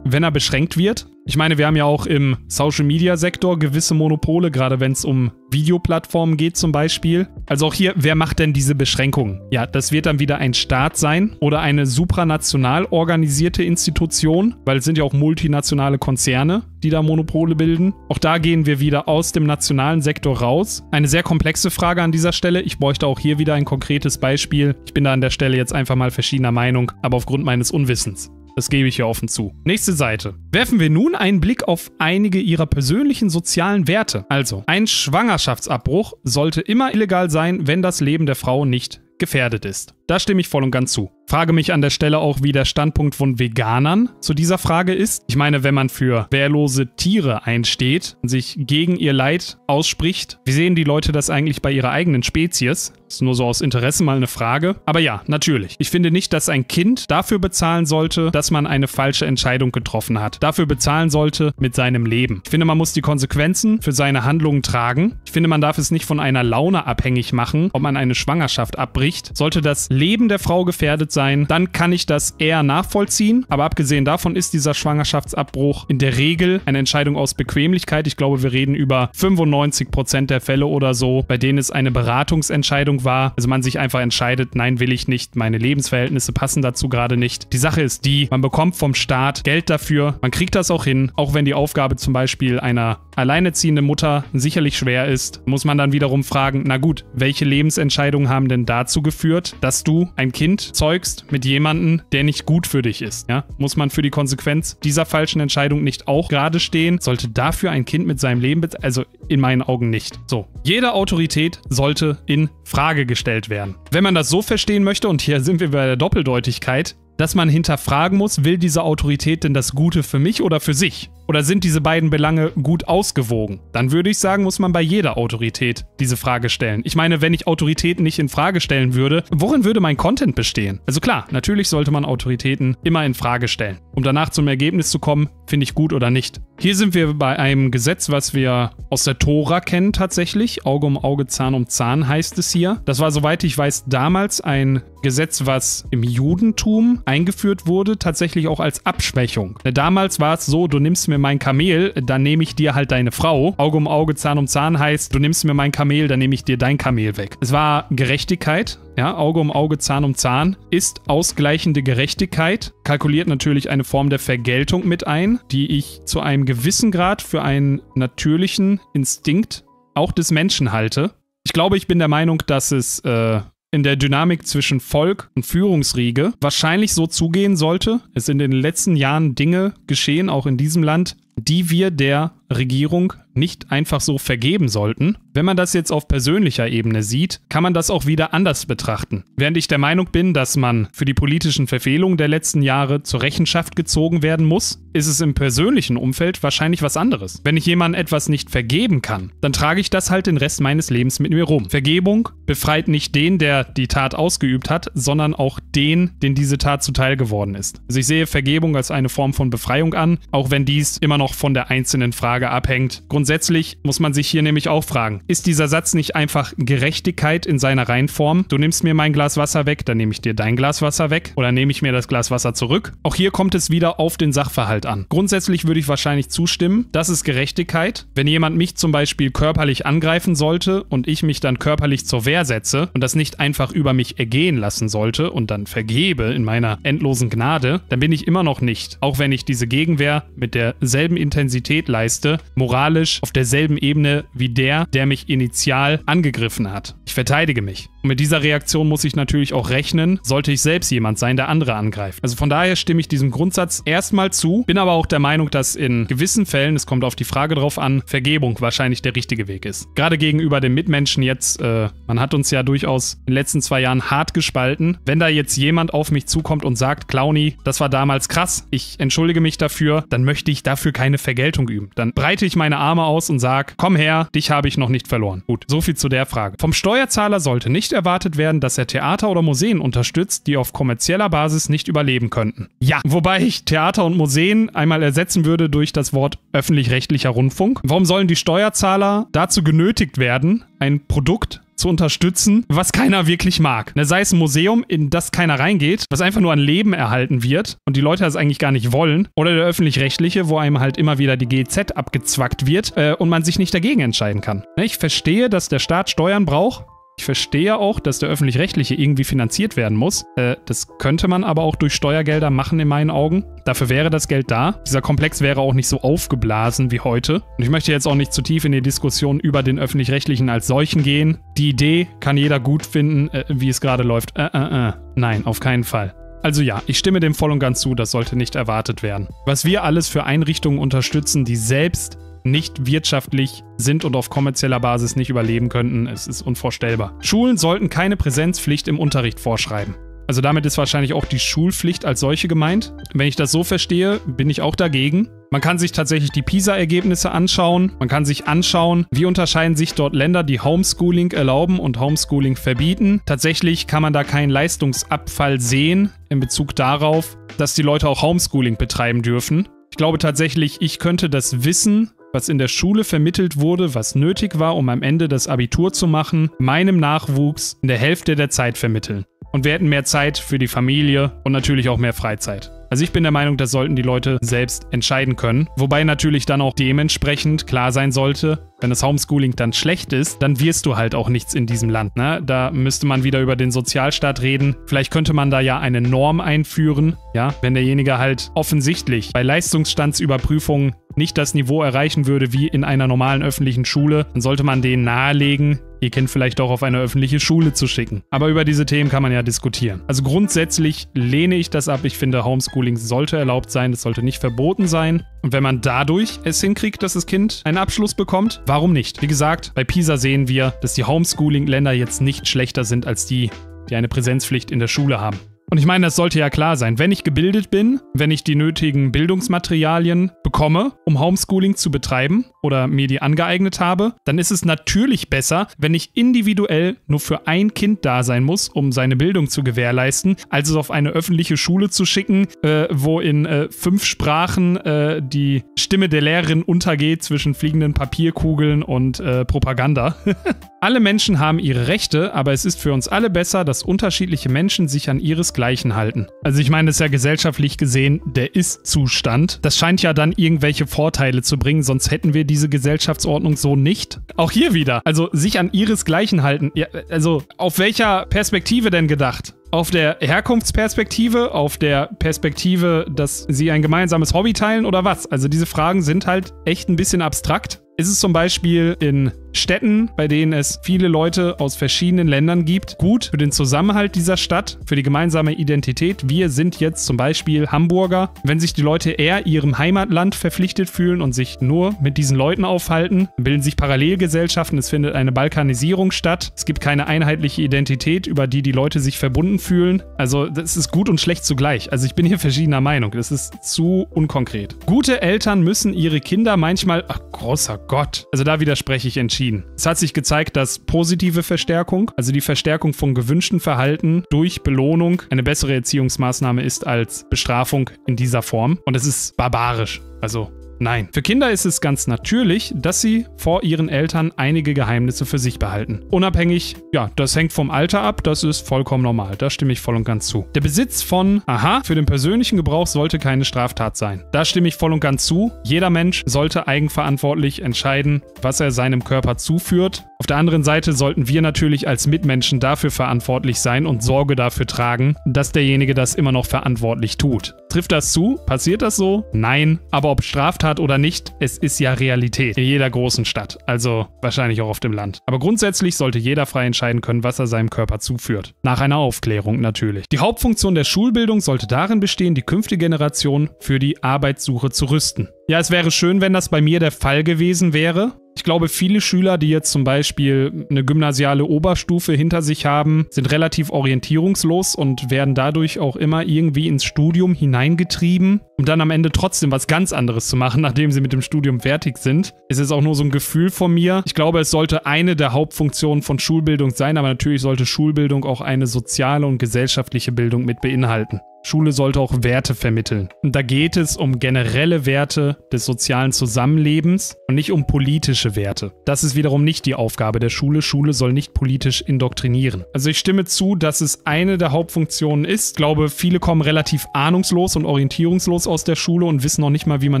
wenn er beschränkt wird? Ich meine, wir haben ja auch im Social-Media-Sektor gewisse Monopole, gerade wenn es um Videoplattformen geht zum Beispiel. Also auch hier, wer macht denn diese Beschränkungen? Ja, das wird dann wieder ein Staat sein oder eine supranational organisierte Institution, weil es sind ja auch multinationale Konzerne, die da Monopole bilden. Auch da gehen wir wieder aus dem nationalen Sektor raus. Eine sehr komplexe Frage an dieser Stelle. Ich bräuchte auch hier wieder ein konkretes Beispiel. Ich bin da an der Stelle jetzt einfach mal verschiedener Meinung, aber aufgrund meines Unwissens. Das gebe ich hier offen zu. Nächste Seite. Werfen wir nun einen Blick auf einige ihrer persönlichen sozialen Werte. Also, ein Schwangerschaftsabbruch sollte immer illegal sein, wenn das Leben der Frau nicht gefährdet ist. Da stimme ich voll und ganz zu. Frage mich an der Stelle auch, wie der Standpunkt von Veganern zu dieser Frage ist. Ich meine, wenn man für wehrlose Tiere einsteht und sich gegen ihr Leid ausspricht, wie sehen die Leute das eigentlich bei ihrer eigenen Spezies? Ist nur so aus Interesse mal eine Frage. Aber ja, natürlich. Ich finde nicht, dass ein Kind dafür bezahlen sollte, dass man eine falsche Entscheidung getroffen hat. Dafür bezahlen sollte mit seinem Leben. Ich finde, man muss die Konsequenzen für seine Handlungen tragen. Ich finde, man darf es nicht von einer Laune abhängig machen, ob man eine Schwangerschaft abbricht. Sollte das Leben der Frau gefährdet sein, dann kann ich das eher nachvollziehen. Aber abgesehen davon ist dieser Schwangerschaftsabbruch in der Regel eine Entscheidung aus Bequemlichkeit. Ich glaube, wir reden über 95% der Fälle oder so, bei denen es eine Beratungsentscheidung war. Also man sich einfach entscheidet, nein, will ich nicht, meine Lebensverhältnisse passen dazu gerade nicht. Die Sache ist die, man bekommt vom Staat Geld dafür, man kriegt das auch hin, auch wenn die Aufgabe zum Beispiel einer alleinerziehenden Mutter sicherlich schwer ist, muss man dann wiederum fragen, na gut, welche Lebensentscheidungen haben denn dazu geführt, dass du ein Kind zeugst mit jemandem, der nicht gut für dich ist. Ja? Muss man für die Konsequenz dieser falschen Entscheidung nicht auch gerade stehen? Sollte dafür ein Kind mit seinem Leben, also in meinen Augen nicht. So, jede Autorität sollte in Frage gestellt werden. Wenn man das so verstehen möchte, und hier sind wir bei der Doppeldeutigkeit, dass man hinterfragen muss, will diese Autorität denn das Gute für mich oder für sich? Oder sind diese beiden Belange gut ausgewogen? Dann würde ich sagen, muss man bei jeder Autorität diese Frage stellen. Ich meine, wenn ich Autoritäten nicht in Frage stellen würde, worin würde mein Content bestehen? Also klar, natürlich sollte man Autoritäten immer in Frage stellen, um danach zum Ergebnis zu kommen, finde ich gut oder nicht. Hier sind wir bei einem Gesetz, was wir aus der Tora kennen tatsächlich. Auge um Auge, Zahn um Zahn heißt es hier. Das war, soweit ich weiß, damals ein Gesetz, was im Judentum eingeführt wurde, tatsächlich auch als Abschwächung. Damals war es so, du nimmst mir mir mein Kamel, dann nehme ich dir halt deine Frau. Auge um Auge, Zahn um Zahn heißt, du nimmst mir mein Kamel, dann nehme ich dir dein Kamel weg. Es war Gerechtigkeit, ja, Auge um Auge, Zahn um Zahn, ist ausgleichende Gerechtigkeit, kalkuliert natürlich eine Form der Vergeltung mit ein, die ich zu einem gewissen Grad für einen natürlichen Instinkt auch des Menschen halte. Ich glaube, ich bin der Meinung, dass es äh, in der Dynamik zwischen Volk und Führungsriege wahrscheinlich so zugehen sollte. Es sind in den letzten Jahren Dinge geschehen, auch in diesem Land, die wir der Regierung nicht einfach so vergeben sollten. Wenn man das jetzt auf persönlicher Ebene sieht, kann man das auch wieder anders betrachten. Während ich der Meinung bin, dass man für die politischen Verfehlungen der letzten Jahre zur Rechenschaft gezogen werden muss, ist es im persönlichen Umfeld wahrscheinlich was anderes. Wenn ich jemandem etwas nicht vergeben kann, dann trage ich das halt den Rest meines Lebens mit mir rum. Vergebung befreit nicht den, der die Tat ausgeübt hat, sondern auch den, den diese Tat zuteil geworden ist. Also ich sehe Vergebung als eine Form von Befreiung an, auch wenn dies immer noch von der einzelnen Frage abhängt. Grundsätzlich muss man sich hier nämlich auch fragen, ist dieser Satz nicht einfach Gerechtigkeit in seiner Reinform? Du nimmst mir mein Glas Wasser weg, dann nehme ich dir dein Glas Wasser weg oder nehme ich mir das Glas Wasser zurück? Auch hier kommt es wieder auf den Sachverhalt an. Grundsätzlich würde ich wahrscheinlich zustimmen, das ist Gerechtigkeit. Wenn jemand mich zum Beispiel körperlich angreifen sollte und ich mich dann körperlich zur Wehr setze und das nicht einfach über mich ergehen lassen sollte und dann vergebe in meiner endlosen Gnade, dann bin ich immer noch nicht, auch wenn ich diese Gegenwehr mit derselben Intensität leiste, moralisch auf derselben Ebene wie der, der mich initial angegriffen hat. Ich verteidige mich. Und mit dieser Reaktion muss ich natürlich auch rechnen, sollte ich selbst jemand sein, der andere angreift. Also von daher stimme ich diesem Grundsatz erstmal zu, bin aber auch der Meinung, dass in gewissen Fällen, es kommt auf die Frage drauf an, Vergebung wahrscheinlich der richtige Weg ist. Gerade gegenüber den Mitmenschen jetzt, äh, man hat uns ja durchaus in den letzten zwei Jahren hart gespalten. Wenn da jetzt jemand auf mich zukommt und sagt, Clowny, das war damals krass, ich entschuldige mich dafür, dann möchte ich dafür keine Vergeltung üben. Dann breite ich meine Arme aus und sage, komm her, dich habe ich noch nicht verloren. Gut, so viel zu der Frage. Vom Steuerzahler sollte nicht erwartet werden, dass er Theater oder Museen unterstützt, die auf kommerzieller Basis nicht überleben könnten. Ja, wobei ich Theater und Museen einmal ersetzen würde durch das Wort öffentlich-rechtlicher Rundfunk. Warum sollen die Steuerzahler dazu genötigt werden, ein Produkt zu unterstützen, was keiner wirklich mag. Ne, sei es ein Museum, in das keiner reingeht, was einfach nur an Leben erhalten wird und die Leute das eigentlich gar nicht wollen, oder der öffentlich-rechtliche, wo einem halt immer wieder die GZ abgezwackt wird äh, und man sich nicht dagegen entscheiden kann. Ne, ich verstehe, dass der Staat Steuern braucht, ich verstehe auch, dass der öffentlich-rechtliche irgendwie finanziert werden muss. Äh, das könnte man aber auch durch Steuergelder machen in meinen Augen. Dafür wäre das Geld da. Dieser Komplex wäre auch nicht so aufgeblasen wie heute. Und ich möchte jetzt auch nicht zu tief in die Diskussion über den öffentlich-rechtlichen als solchen gehen. Die Idee kann jeder gut finden, äh, wie es gerade läuft. Äh, äh, äh. Nein, auf keinen Fall. Also ja, ich stimme dem voll und ganz zu, das sollte nicht erwartet werden. Was wir alles für Einrichtungen unterstützen, die selbst nicht wirtschaftlich sind und auf kommerzieller Basis nicht überleben könnten, es ist unvorstellbar. Schulen sollten keine Präsenzpflicht im Unterricht vorschreiben. Also damit ist wahrscheinlich auch die Schulpflicht als solche gemeint. Wenn ich das so verstehe, bin ich auch dagegen. Man kann sich tatsächlich die PISA-Ergebnisse anschauen. Man kann sich anschauen, wie unterscheiden sich dort Länder, die Homeschooling erlauben und Homeschooling verbieten. Tatsächlich kann man da keinen Leistungsabfall sehen in Bezug darauf, dass die Leute auch Homeschooling betreiben dürfen. Ich glaube tatsächlich, ich könnte das Wissen, was in der Schule vermittelt wurde, was nötig war, um am Ende das Abitur zu machen, meinem Nachwuchs in der Hälfte der Zeit vermitteln. Und wir hätten mehr Zeit für die Familie und natürlich auch mehr Freizeit. Also ich bin der Meinung, das sollten die Leute selbst entscheiden können. Wobei natürlich dann auch dementsprechend klar sein sollte, wenn das Homeschooling dann schlecht ist, dann wirst du halt auch nichts in diesem Land. Ne? Da müsste man wieder über den Sozialstaat reden. Vielleicht könnte man da ja eine Norm einführen, ja, wenn derjenige halt offensichtlich bei Leistungsstandsüberprüfungen nicht das Niveau erreichen würde wie in einer normalen öffentlichen Schule, dann sollte man denen nahelegen, ihr Kind vielleicht auch auf eine öffentliche Schule zu schicken. Aber über diese Themen kann man ja diskutieren. Also grundsätzlich lehne ich das ab. Ich finde, Homeschooling sollte erlaubt sein, es sollte nicht verboten sein. Und wenn man dadurch es hinkriegt, dass das Kind einen Abschluss bekommt, warum nicht? Wie gesagt, bei PISA sehen wir, dass die Homeschooling-Länder jetzt nicht schlechter sind als die, die eine Präsenzpflicht in der Schule haben. Und ich meine, das sollte ja klar sein. Wenn ich gebildet bin, wenn ich die nötigen Bildungsmaterialien bekomme, um Homeschooling zu betreiben oder mir die angeeignet habe, dann ist es natürlich besser, wenn ich individuell nur für ein Kind da sein muss, um seine Bildung zu gewährleisten, als es auf eine öffentliche Schule zu schicken, äh, wo in äh, fünf Sprachen äh, die Stimme der Lehrerin untergeht zwischen fliegenden Papierkugeln und äh, Propaganda. alle Menschen haben ihre Rechte, aber es ist für uns alle besser, dass unterschiedliche Menschen sich an ihres ihresgleichen halten. Also ich meine, das ist ja gesellschaftlich gesehen der Ist-Zustand. Das scheint ja dann irgendwelche Vorteile zu bringen, sonst hätten wir diese Gesellschaftsordnung so nicht. Auch hier wieder, also sich an ihresgleichen halten. Ja, also auf welcher Perspektive denn gedacht? auf der Herkunftsperspektive, auf der Perspektive, dass sie ein gemeinsames Hobby teilen oder was? Also diese Fragen sind halt echt ein bisschen abstrakt. Ist es zum Beispiel in Städten, bei denen es viele Leute aus verschiedenen Ländern gibt, gut für den Zusammenhalt dieser Stadt, für die gemeinsame Identität. Wir sind jetzt zum Beispiel Hamburger. Wenn sich die Leute eher ihrem Heimatland verpflichtet fühlen und sich nur mit diesen Leuten aufhalten, bilden sich Parallelgesellschaften, es findet eine Balkanisierung statt, es gibt keine einheitliche Identität, über die die Leute sich verbunden fühlen. Also das ist gut und schlecht zugleich. Also ich bin hier verschiedener Meinung, das ist zu unkonkret. Gute Eltern müssen ihre Kinder manchmal, ach großer Gott, also da widerspreche ich entschieden entschieden. Es hat sich gezeigt, dass positive Verstärkung, also die Verstärkung von gewünschten Verhalten durch Belohnung, eine bessere Erziehungsmaßnahme ist als Bestrafung in dieser Form. Und es ist barbarisch. Also Nein. Für Kinder ist es ganz natürlich, dass sie vor ihren Eltern einige Geheimnisse für sich behalten. Unabhängig, ja, das hängt vom Alter ab, das ist vollkommen normal. Da stimme ich voll und ganz zu. Der Besitz von, aha, für den persönlichen Gebrauch sollte keine Straftat sein. Da stimme ich voll und ganz zu. Jeder Mensch sollte eigenverantwortlich entscheiden, was er seinem Körper zuführt. Auf der anderen Seite sollten wir natürlich als Mitmenschen dafür verantwortlich sein und Sorge dafür tragen, dass derjenige das immer noch verantwortlich tut. Trifft das zu? Passiert das so? Nein. Aber ob Straftat oder nicht, es ist ja Realität in jeder großen Stadt. Also wahrscheinlich auch auf dem Land. Aber grundsätzlich sollte jeder frei entscheiden können, was er seinem Körper zuführt. Nach einer Aufklärung natürlich. Die Hauptfunktion der Schulbildung sollte darin bestehen, die künftige Generation für die Arbeitssuche zu rüsten. Ja, es wäre schön, wenn das bei mir der Fall gewesen wäre. Ich glaube, viele Schüler, die jetzt zum Beispiel eine gymnasiale Oberstufe hinter sich haben, sind relativ orientierungslos und werden dadurch auch immer irgendwie ins Studium hineingetrieben, um dann am Ende trotzdem was ganz anderes zu machen, nachdem sie mit dem Studium fertig sind. Es ist auch nur so ein Gefühl von mir. Ich glaube, es sollte eine der Hauptfunktionen von Schulbildung sein, aber natürlich sollte Schulbildung auch eine soziale und gesellschaftliche Bildung mit beinhalten. Schule sollte auch Werte vermitteln. Und da geht es um generelle Werte des sozialen Zusammenlebens und nicht um politische Werte. Das ist wiederum nicht die Aufgabe der Schule. Schule soll nicht politisch indoktrinieren. Also ich stimme zu, dass es eine der Hauptfunktionen ist. Ich glaube, viele kommen relativ ahnungslos und orientierungslos aus der Schule und wissen noch nicht mal, wie man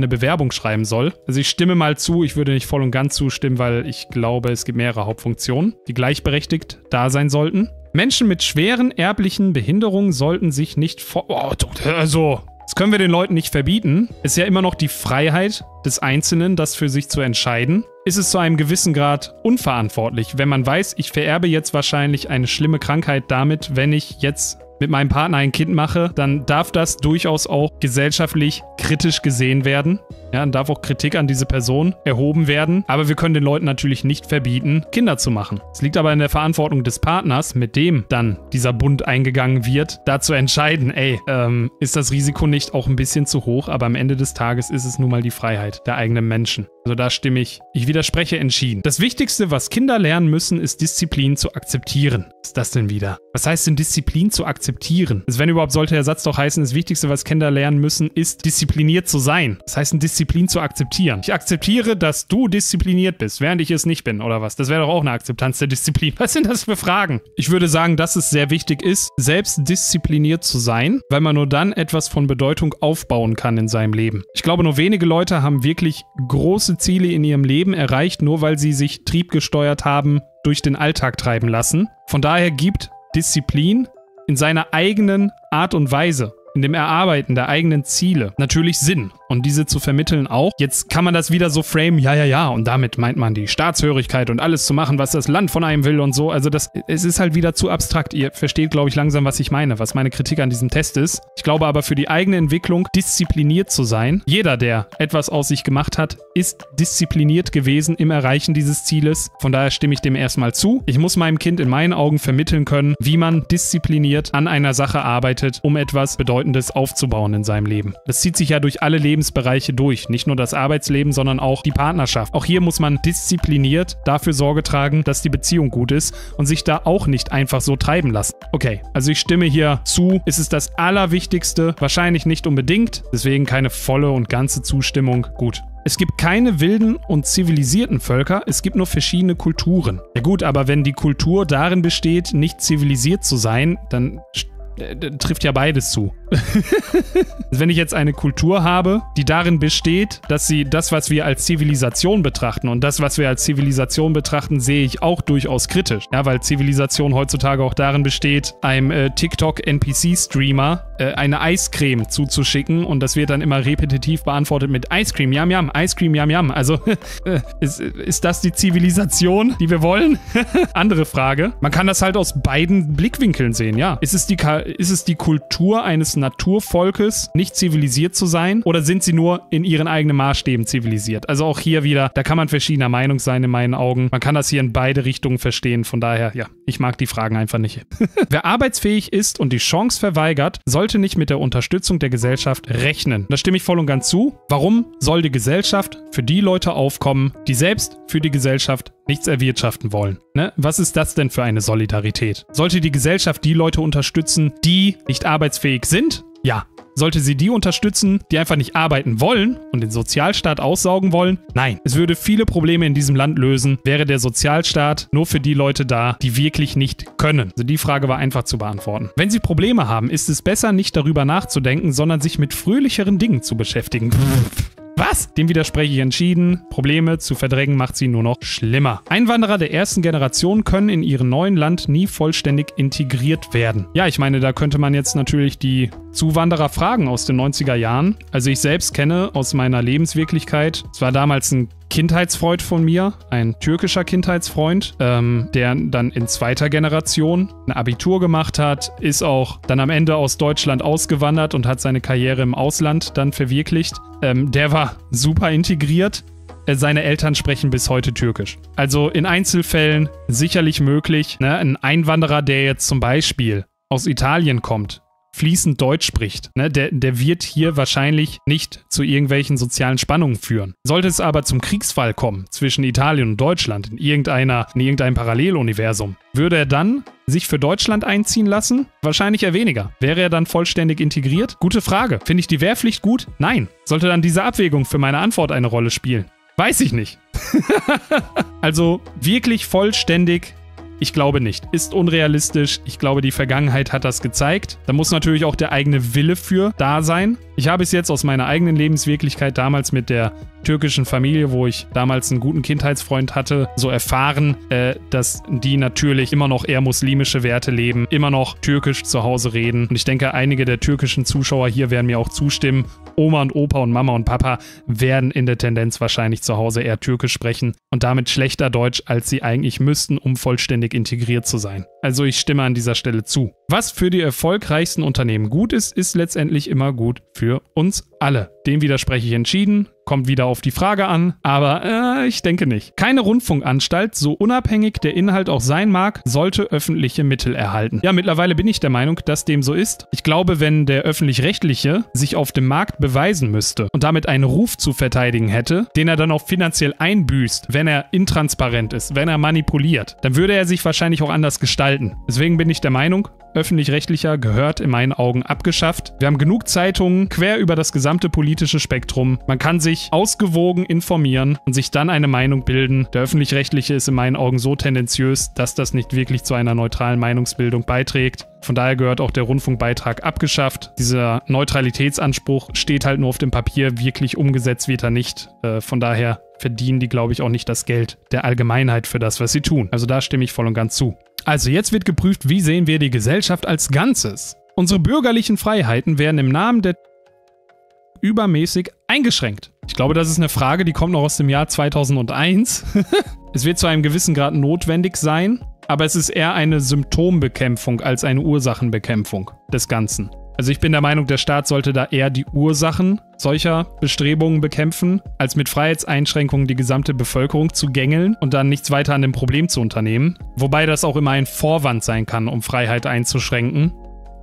eine Bewerbung schreiben soll. Also ich stimme mal zu, ich würde nicht voll und ganz zustimmen, weil ich glaube, es gibt mehrere Hauptfunktionen, die gleichberechtigt da sein sollten. Menschen mit schweren erblichen Behinderungen sollten sich nicht vor. Oh, also, das können wir den Leuten nicht verbieten. Ist ja immer noch die Freiheit des Einzelnen, das für sich zu entscheiden. Ist es zu einem gewissen Grad unverantwortlich, wenn man weiß, ich vererbe jetzt wahrscheinlich eine schlimme Krankheit damit, wenn ich jetzt mit meinem Partner ein Kind mache, dann darf das durchaus auch gesellschaftlich kritisch gesehen werden. Ja, dann darf auch Kritik an diese Person erhoben werden. Aber wir können den Leuten natürlich nicht verbieten, Kinder zu machen. Es liegt aber in der Verantwortung des Partners, mit dem dann dieser Bund eingegangen wird, da zu entscheiden, ey, ähm, ist das Risiko nicht auch ein bisschen zu hoch? Aber am Ende des Tages ist es nun mal die Freiheit der eigenen Menschen. Also da stimme ich. Ich widerspreche entschieden. Das Wichtigste, was Kinder lernen müssen, ist Disziplin zu akzeptieren. Was ist das denn wieder? Was heißt denn Disziplin zu akzeptieren? Also wenn überhaupt sollte der Satz doch heißen, das Wichtigste, was Kinder lernen müssen, ist diszipliniert zu sein. Das heißt, Disziplin zu akzeptieren. Ich akzeptiere, dass du diszipliniert bist, während ich es nicht bin, oder was? Das wäre doch auch eine Akzeptanz der Disziplin. Was sind das für Fragen? Ich würde sagen, dass es sehr wichtig ist, selbst diszipliniert zu sein, weil man nur dann etwas von Bedeutung aufbauen kann in seinem Leben. Ich glaube, nur wenige Leute haben wirklich große Ziele in ihrem Leben erreicht, nur weil sie sich triebgesteuert haben, durch den Alltag treiben lassen. Von daher gibt Disziplin in seiner eigenen Art und Weise, in dem Erarbeiten der eigenen Ziele natürlich Sinn und diese zu vermitteln auch. Jetzt kann man das wieder so framen, ja, ja, ja, und damit meint man die Staatshörigkeit und alles zu machen, was das Land von einem will und so. Also das, es ist halt wieder zu abstrakt. Ihr versteht, glaube ich, langsam, was ich meine, was meine Kritik an diesem Test ist. Ich glaube aber für die eigene Entwicklung diszipliniert zu sein. Jeder, der etwas aus sich gemacht hat, ist diszipliniert gewesen im Erreichen dieses Zieles. Von daher stimme ich dem erstmal zu. Ich muss meinem Kind in meinen Augen vermitteln können, wie man diszipliniert an einer Sache arbeitet, um etwas Bedeutendes aufzubauen in seinem Leben. Das zieht sich ja durch alle Leben Lebensbereiche durch. Nicht nur das Arbeitsleben, sondern auch die Partnerschaft. Auch hier muss man diszipliniert dafür Sorge tragen, dass die Beziehung gut ist und sich da auch nicht einfach so treiben lassen. Okay, also ich stimme hier zu. Ist es das Allerwichtigste? Wahrscheinlich nicht unbedingt. Deswegen keine volle und ganze Zustimmung. Gut. Es gibt keine wilden und zivilisierten Völker, es gibt nur verschiedene Kulturen. Ja gut, aber wenn die Kultur darin besteht, nicht zivilisiert zu sein, dann trifft ja beides zu. Wenn ich jetzt eine Kultur habe, die darin besteht, dass sie das, was wir als Zivilisation betrachten und das, was wir als Zivilisation betrachten, sehe ich auch durchaus kritisch. Ja, weil Zivilisation heutzutage auch darin besteht, einem äh, TikTok-NPC-Streamer äh, eine Eiscreme zuzuschicken und das wird dann immer repetitiv beantwortet mit Cream, yam yam, Cream, yam yam. Also äh, ist, ist das die Zivilisation, die wir wollen? Andere Frage. Man kann das halt aus beiden Blickwinkeln sehen, ja. Ist es die, ist es die Kultur eines Naturvolkes, nicht zivilisiert zu sein? Oder sind sie nur in ihren eigenen Maßstäben zivilisiert? Also auch hier wieder, da kann man verschiedener Meinung sein in meinen Augen. Man kann das hier in beide Richtungen verstehen. Von daher, ja, ich mag die Fragen einfach nicht. Wer arbeitsfähig ist und die Chance verweigert, sollte nicht mit der Unterstützung der Gesellschaft rechnen. Da stimme ich voll und ganz zu. Warum soll die Gesellschaft für die Leute aufkommen, die selbst für die Gesellschaft nichts erwirtschaften wollen. Ne? Was ist das denn für eine Solidarität? Sollte die Gesellschaft die Leute unterstützen, die nicht arbeitsfähig sind? Ja. Sollte sie die unterstützen, die einfach nicht arbeiten wollen und den Sozialstaat aussaugen wollen? Nein. Es würde viele Probleme in diesem Land lösen, wäre der Sozialstaat nur für die Leute da, die wirklich nicht können. Also die Frage war einfach zu beantworten. Wenn Sie Probleme haben, ist es besser, nicht darüber nachzudenken, sondern sich mit fröhlicheren Dingen zu beschäftigen. Was? Dem widerspreche ich entschieden. Probleme zu verdrängen macht sie nur noch schlimmer. Einwanderer der ersten Generation können in ihrem neuen Land nie vollständig integriert werden. Ja, ich meine, da könnte man jetzt natürlich die Zuwanderer fragen aus den 90er Jahren. Also ich selbst kenne aus meiner Lebenswirklichkeit, es war damals ein Kindheitsfreund von mir, ein türkischer Kindheitsfreund, ähm, der dann in zweiter Generation ein Abitur gemacht hat, ist auch dann am Ende aus Deutschland ausgewandert und hat seine Karriere im Ausland dann verwirklicht. Ähm, der war super integriert. Äh, seine Eltern sprechen bis heute Türkisch. Also in Einzelfällen sicherlich möglich. Ne? Ein Einwanderer, der jetzt zum Beispiel aus Italien kommt, fließend Deutsch spricht, ne, der, der wird hier wahrscheinlich nicht zu irgendwelchen sozialen Spannungen führen. Sollte es aber zum Kriegsfall kommen zwischen Italien und Deutschland in, irgendeiner, in irgendeinem Paralleluniversum, würde er dann sich für Deutschland einziehen lassen? Wahrscheinlich eher weniger. Wäre er dann vollständig integriert? Gute Frage. Finde ich die Wehrpflicht gut? Nein. Sollte dann diese Abwägung für meine Antwort eine Rolle spielen? Weiß ich nicht. also wirklich vollständig ich glaube nicht. Ist unrealistisch. Ich glaube, die Vergangenheit hat das gezeigt. Da muss natürlich auch der eigene Wille für da sein. Ich habe es jetzt aus meiner eigenen Lebenswirklichkeit damals mit der türkischen Familie, wo ich damals einen guten Kindheitsfreund hatte, so erfahren, äh, dass die natürlich immer noch eher muslimische Werte leben, immer noch türkisch zu Hause reden. Und ich denke, einige der türkischen Zuschauer hier werden mir auch zustimmen. Oma und Opa und Mama und Papa werden in der Tendenz wahrscheinlich zu Hause eher türkisch sprechen und damit schlechter Deutsch, als sie eigentlich müssten, um vollständig integriert zu sein. Also ich stimme an dieser Stelle zu. Was für die erfolgreichsten Unternehmen gut ist, ist letztendlich immer gut für uns alle. Dem widerspreche ich entschieden. Kommt wieder auf die Frage an, aber äh, ich denke nicht. Keine Rundfunkanstalt, so unabhängig der Inhalt auch sein mag, sollte öffentliche Mittel erhalten. Ja, mittlerweile bin ich der Meinung, dass dem so ist. Ich glaube, wenn der öffentlich-rechtliche sich auf dem Markt beweisen müsste und damit einen Ruf zu verteidigen hätte, den er dann auch finanziell einbüßt, wenn er intransparent ist, wenn er manipuliert, dann würde er sich wahrscheinlich auch anders gestalten. Deswegen bin ich der Meinung, öffentlich-rechtlicher gehört in meinen Augen abgeschafft. Wir haben genug Zeitungen quer über das gesamte politische Spektrum. Man kann sich ausgewogen informieren und sich dann eine Meinung bilden. Der öffentlich-rechtliche ist in meinen Augen so tendenziös, dass das nicht wirklich zu einer neutralen Meinungsbildung beiträgt. Von daher gehört auch der Rundfunkbeitrag abgeschafft. Dieser Neutralitätsanspruch steht halt nur auf dem Papier, wirklich umgesetzt wird er nicht. Äh, von daher verdienen die, glaube ich, auch nicht das Geld der Allgemeinheit für das, was sie tun. Also da stimme ich voll und ganz zu. Also jetzt wird geprüft, wie sehen wir die Gesellschaft als Ganzes. Unsere bürgerlichen Freiheiten werden im Namen der übermäßig eingeschränkt. Ich glaube, das ist eine Frage, die kommt noch aus dem Jahr 2001. es wird zu einem gewissen Grad notwendig sein, aber es ist eher eine Symptombekämpfung als eine Ursachenbekämpfung des Ganzen. Also ich bin der Meinung, der Staat sollte da eher die Ursachen solcher Bestrebungen bekämpfen, als mit Freiheitseinschränkungen die gesamte Bevölkerung zu gängeln und dann nichts weiter an dem Problem zu unternehmen. Wobei das auch immer ein Vorwand sein kann, um Freiheit einzuschränken.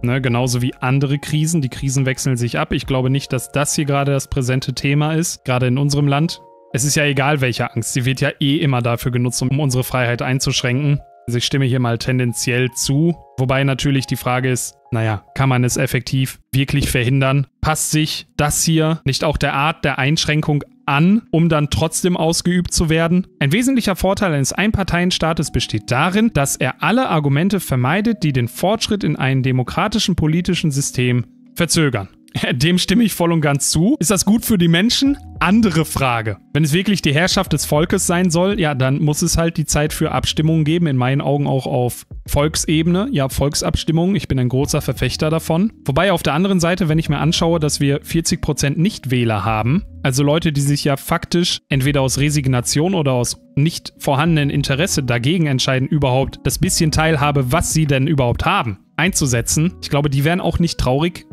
Ne, genauso wie andere Krisen. Die Krisen wechseln sich ab. Ich glaube nicht, dass das hier gerade das präsente Thema ist, gerade in unserem Land. Es ist ja egal, welche Angst. Sie wird ja eh immer dafür genutzt, um unsere Freiheit einzuschränken. Also ich stimme hier mal tendenziell zu. Wobei natürlich die Frage ist, naja, kann man es effektiv wirklich verhindern? Passt sich das hier nicht auch der Art der Einschränkung an, um dann trotzdem ausgeübt zu werden? Ein wesentlicher Vorteil eines Einparteienstaates besteht darin, dass er alle Argumente vermeidet, die den Fortschritt in einem demokratischen politischen System verzögern. Dem stimme ich voll und ganz zu. Ist das gut für die Menschen? Andere Frage. Wenn es wirklich die Herrschaft des Volkes sein soll, ja, dann muss es halt die Zeit für Abstimmungen geben. In meinen Augen auch auf Volksebene. Ja, Volksabstimmungen. Ich bin ein großer Verfechter davon. Wobei auf der anderen Seite, wenn ich mir anschaue, dass wir 40% Nichtwähler haben, also Leute, die sich ja faktisch entweder aus Resignation oder aus nicht vorhandenen Interesse dagegen entscheiden, überhaupt das bisschen Teilhabe, was sie denn überhaupt haben, einzusetzen. Ich glaube, die wären auch nicht traurig,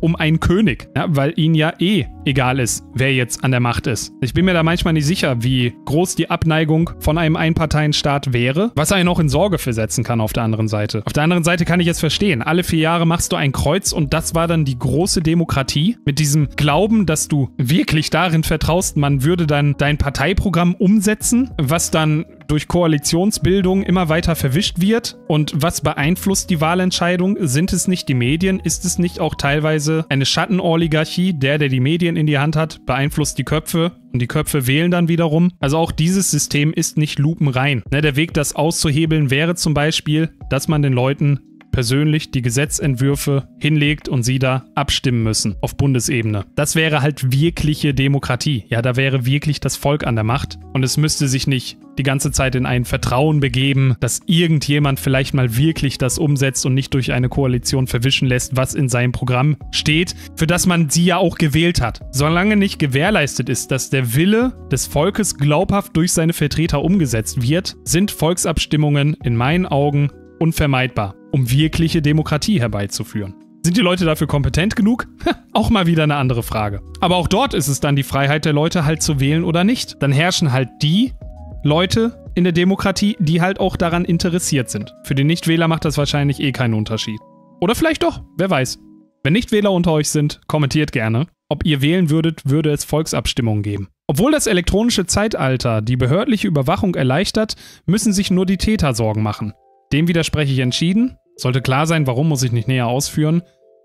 um einen König, ja, weil ihnen ja eh egal ist, wer jetzt an der Macht ist. Ich bin mir da manchmal nicht sicher, wie groß die Abneigung von einem Einparteienstaat wäre, was einen auch in Sorge versetzen kann auf der anderen Seite. Auf der anderen Seite kann ich es verstehen. Alle vier Jahre machst du ein Kreuz und das war dann die große Demokratie mit diesem Glauben, dass du wirklich darin vertraust, man würde dann dein Parteiprogramm umsetzen, was dann durch Koalitionsbildung immer weiter verwischt wird. Und was beeinflusst die Wahlentscheidung? Sind es nicht die Medien? Ist es nicht auch teilweise eine Schattenoligarchie? Der, der die Medien in die Hand hat, beeinflusst die Köpfe und die Köpfe wählen dann wiederum. Also auch dieses System ist nicht lupenrein. Ne, der Weg, das auszuhebeln, wäre zum Beispiel, dass man den Leuten persönlich die Gesetzentwürfe hinlegt und sie da abstimmen müssen auf Bundesebene. Das wäre halt wirkliche Demokratie. Ja, da wäre wirklich das Volk an der Macht und es müsste sich nicht die ganze Zeit in ein Vertrauen begeben, dass irgendjemand vielleicht mal wirklich das umsetzt und nicht durch eine Koalition verwischen lässt, was in seinem Programm steht, für das man sie ja auch gewählt hat. Solange nicht gewährleistet ist, dass der Wille des Volkes glaubhaft durch seine Vertreter umgesetzt wird, sind Volksabstimmungen in meinen Augen unvermeidbar, um wirkliche Demokratie herbeizuführen. Sind die Leute dafür kompetent genug? auch mal wieder eine andere Frage. Aber auch dort ist es dann die Freiheit der Leute halt zu wählen oder nicht. Dann herrschen halt die Leute in der Demokratie, die halt auch daran interessiert sind. Für die Nichtwähler macht das wahrscheinlich eh keinen Unterschied. Oder vielleicht doch, wer weiß. Wenn Nichtwähler unter euch sind, kommentiert gerne. Ob ihr wählen würdet, würde es Volksabstimmungen geben. Obwohl das elektronische Zeitalter die behördliche Überwachung erleichtert, müssen sich nur die Täter Sorgen machen. Dem widerspreche ich entschieden. Sollte klar sein, warum muss ich nicht näher ausführen.